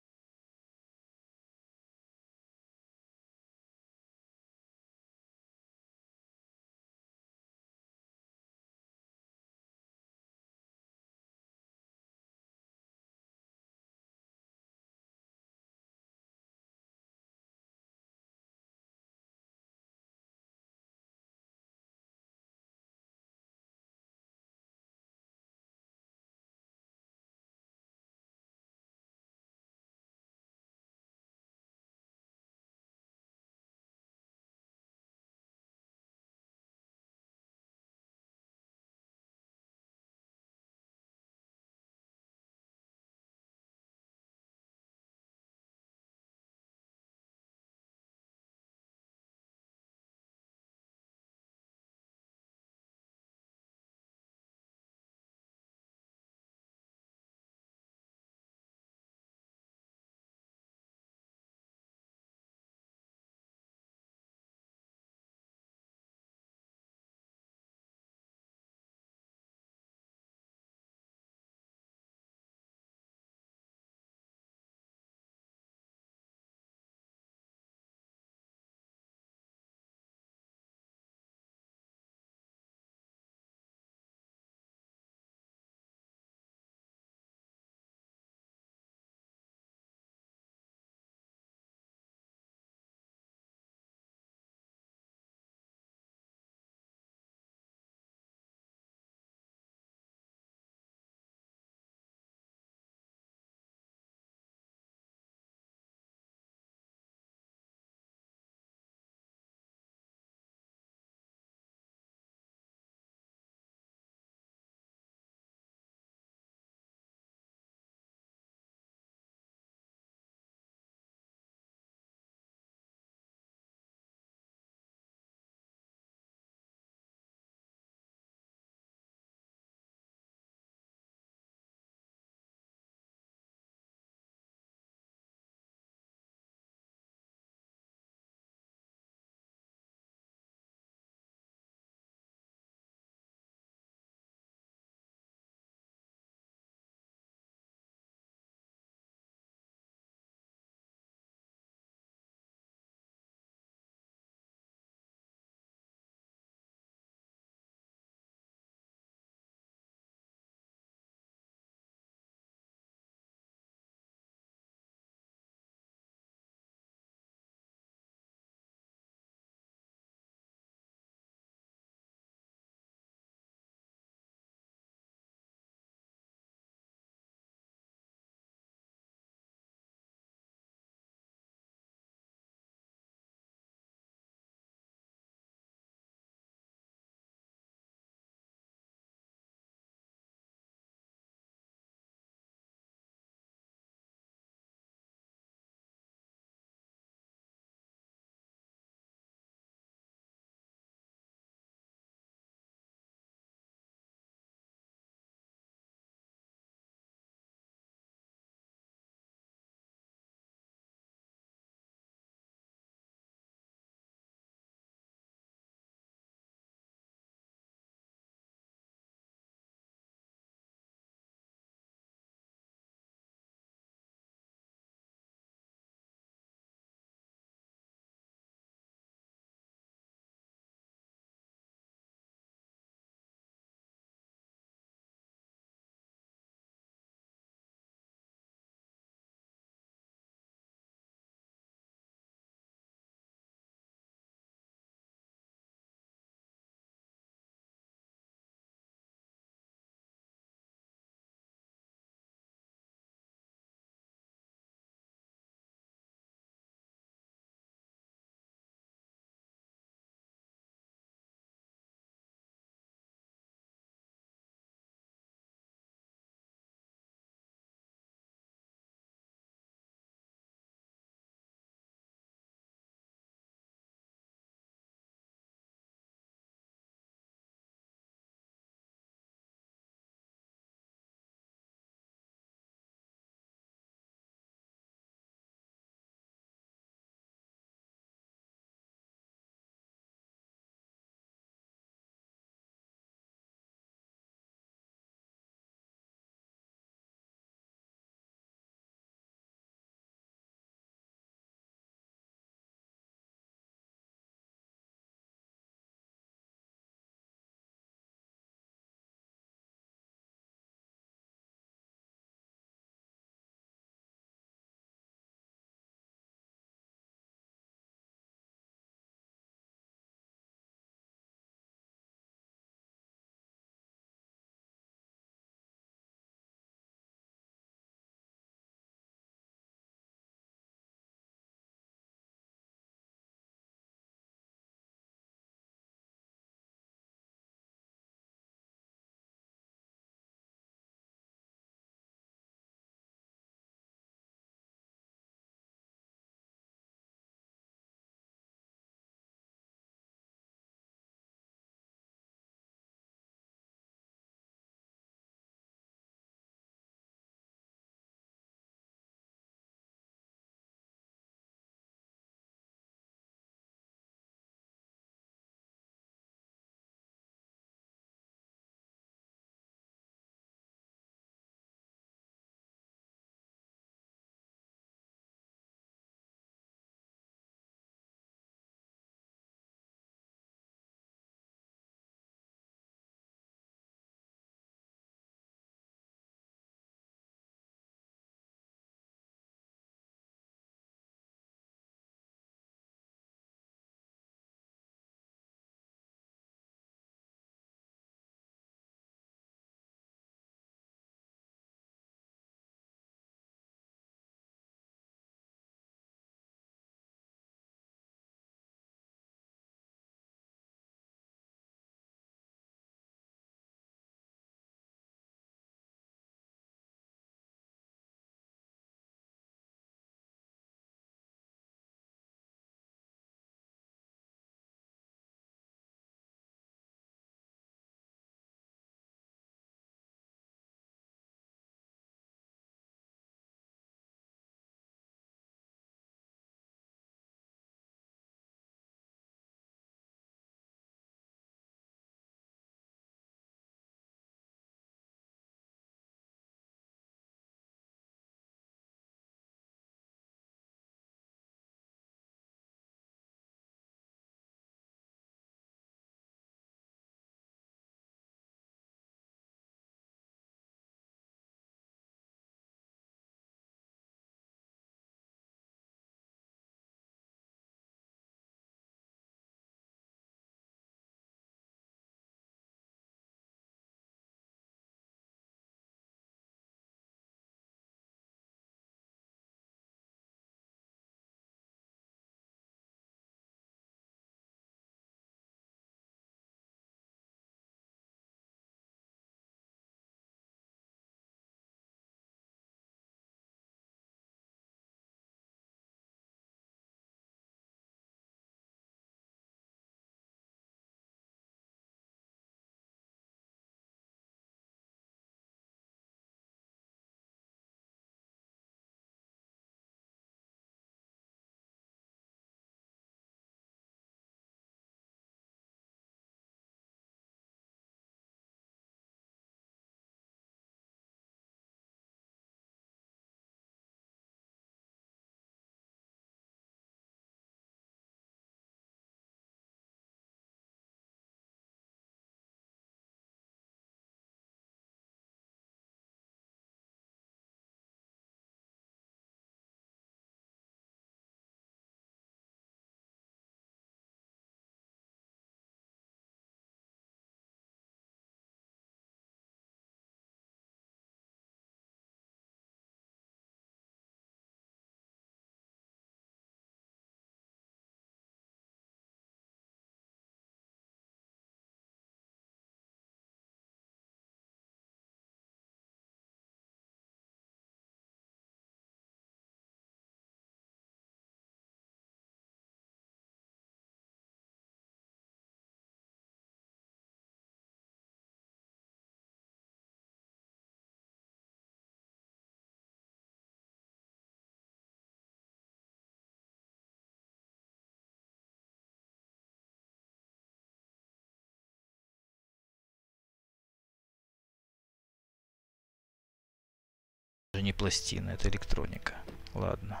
не пластина, это электроника. Ладно.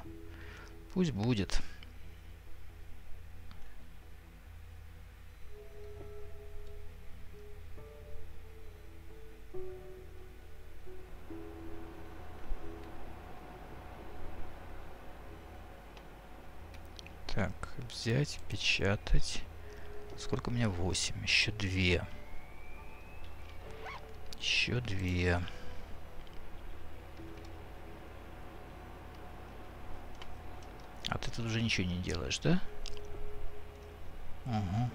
Пусть будет. Так, взять, печатать. Сколько у меня? 8. Еще 2. Еще 2. А ты тут уже ничего не делаешь, да? Угу.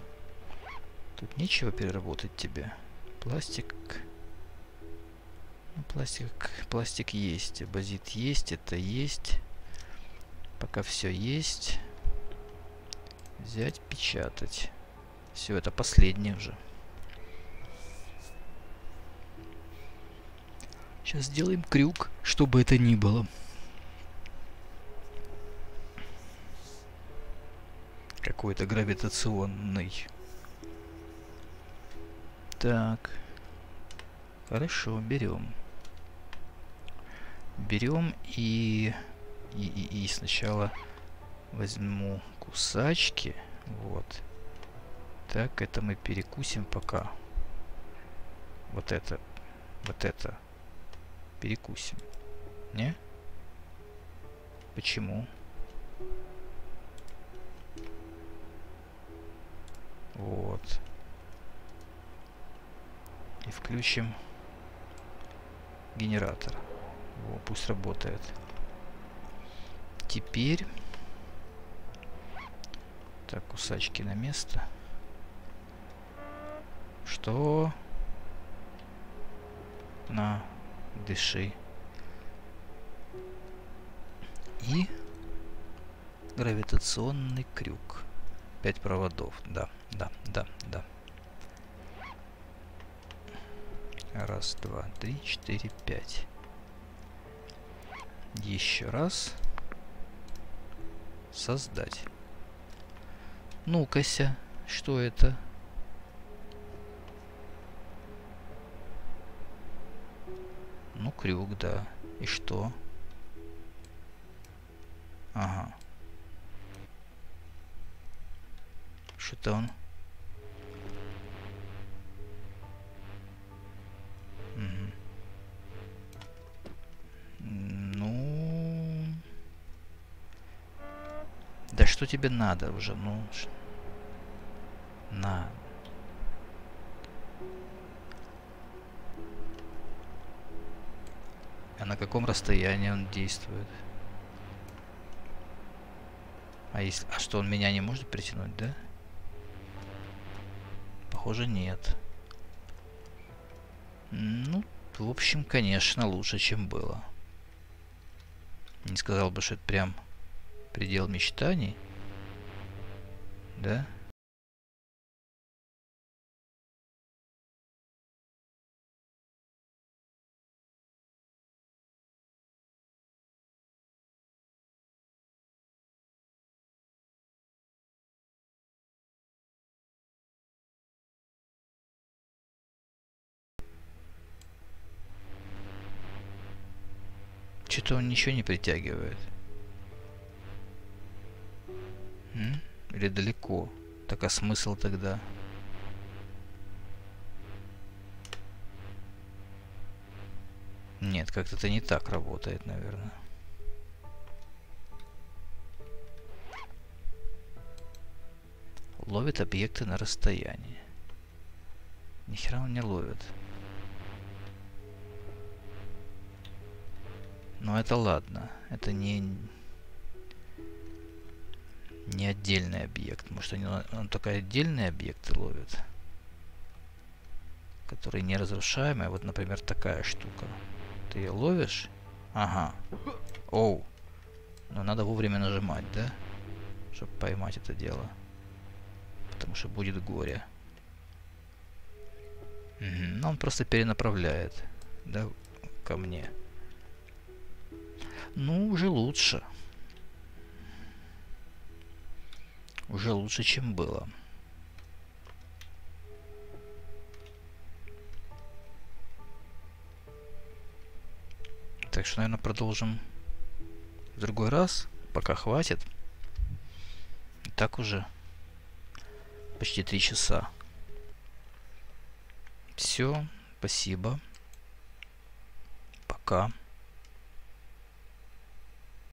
Тут нечего переработать тебе. Пластик... Ну, пластик, пластик есть. Базит есть, это есть. Пока все есть. Взять, печатать. Все, это последний уже. Сейчас сделаем крюк, чтобы это ни было. Какой-то гравитационный. Так. Хорошо, берем. Берем и, и, и, и сначала возьму кусачки. Вот. Так, это мы перекусим пока. Вот это. Вот это. Перекусим. Не? Почему? Вот. И включим генератор. О, пусть работает. Теперь так, кусачки на место. Что? На, дыши. И гравитационный крюк. Пять проводов. Да, да, да, да. Раз, два, три, четыре, пять. Еще раз. Создать. Ну-кася, что это? Ну, крюк, да. И что? Ага. Что-то он... Ну... Да что тебе надо уже? Ну, на. А на каком расстоянии он действует? А, если, а что, он меня не может притянуть, да? Похоже, нет. Ну, в общем, конечно, лучше, чем было. Не сказал бы, что это прям предел мечтаний. Да? Что-то он ничего не притягивает. М? Или далеко? Так а смысл тогда? Нет, как-то это не так работает, наверное. Ловит объекты на расстоянии. Нихера он не ловит. Но это ладно. Это не... Не отдельный объект. Может, они, он только отдельные объекты ловит. Которые неразрушаемые. Вот, например, такая штука. Ты ее ловишь? Ага. Оу. Но надо вовремя нажимать, да? Чтобы поймать это дело. Потому что будет горе. Угу. Но он просто перенаправляет, да, ко мне. Ну, уже лучше. Уже лучше, чем было. Так что, наверное, продолжим в другой раз. Пока хватит. И так уже почти три часа. Все, спасибо. Пока.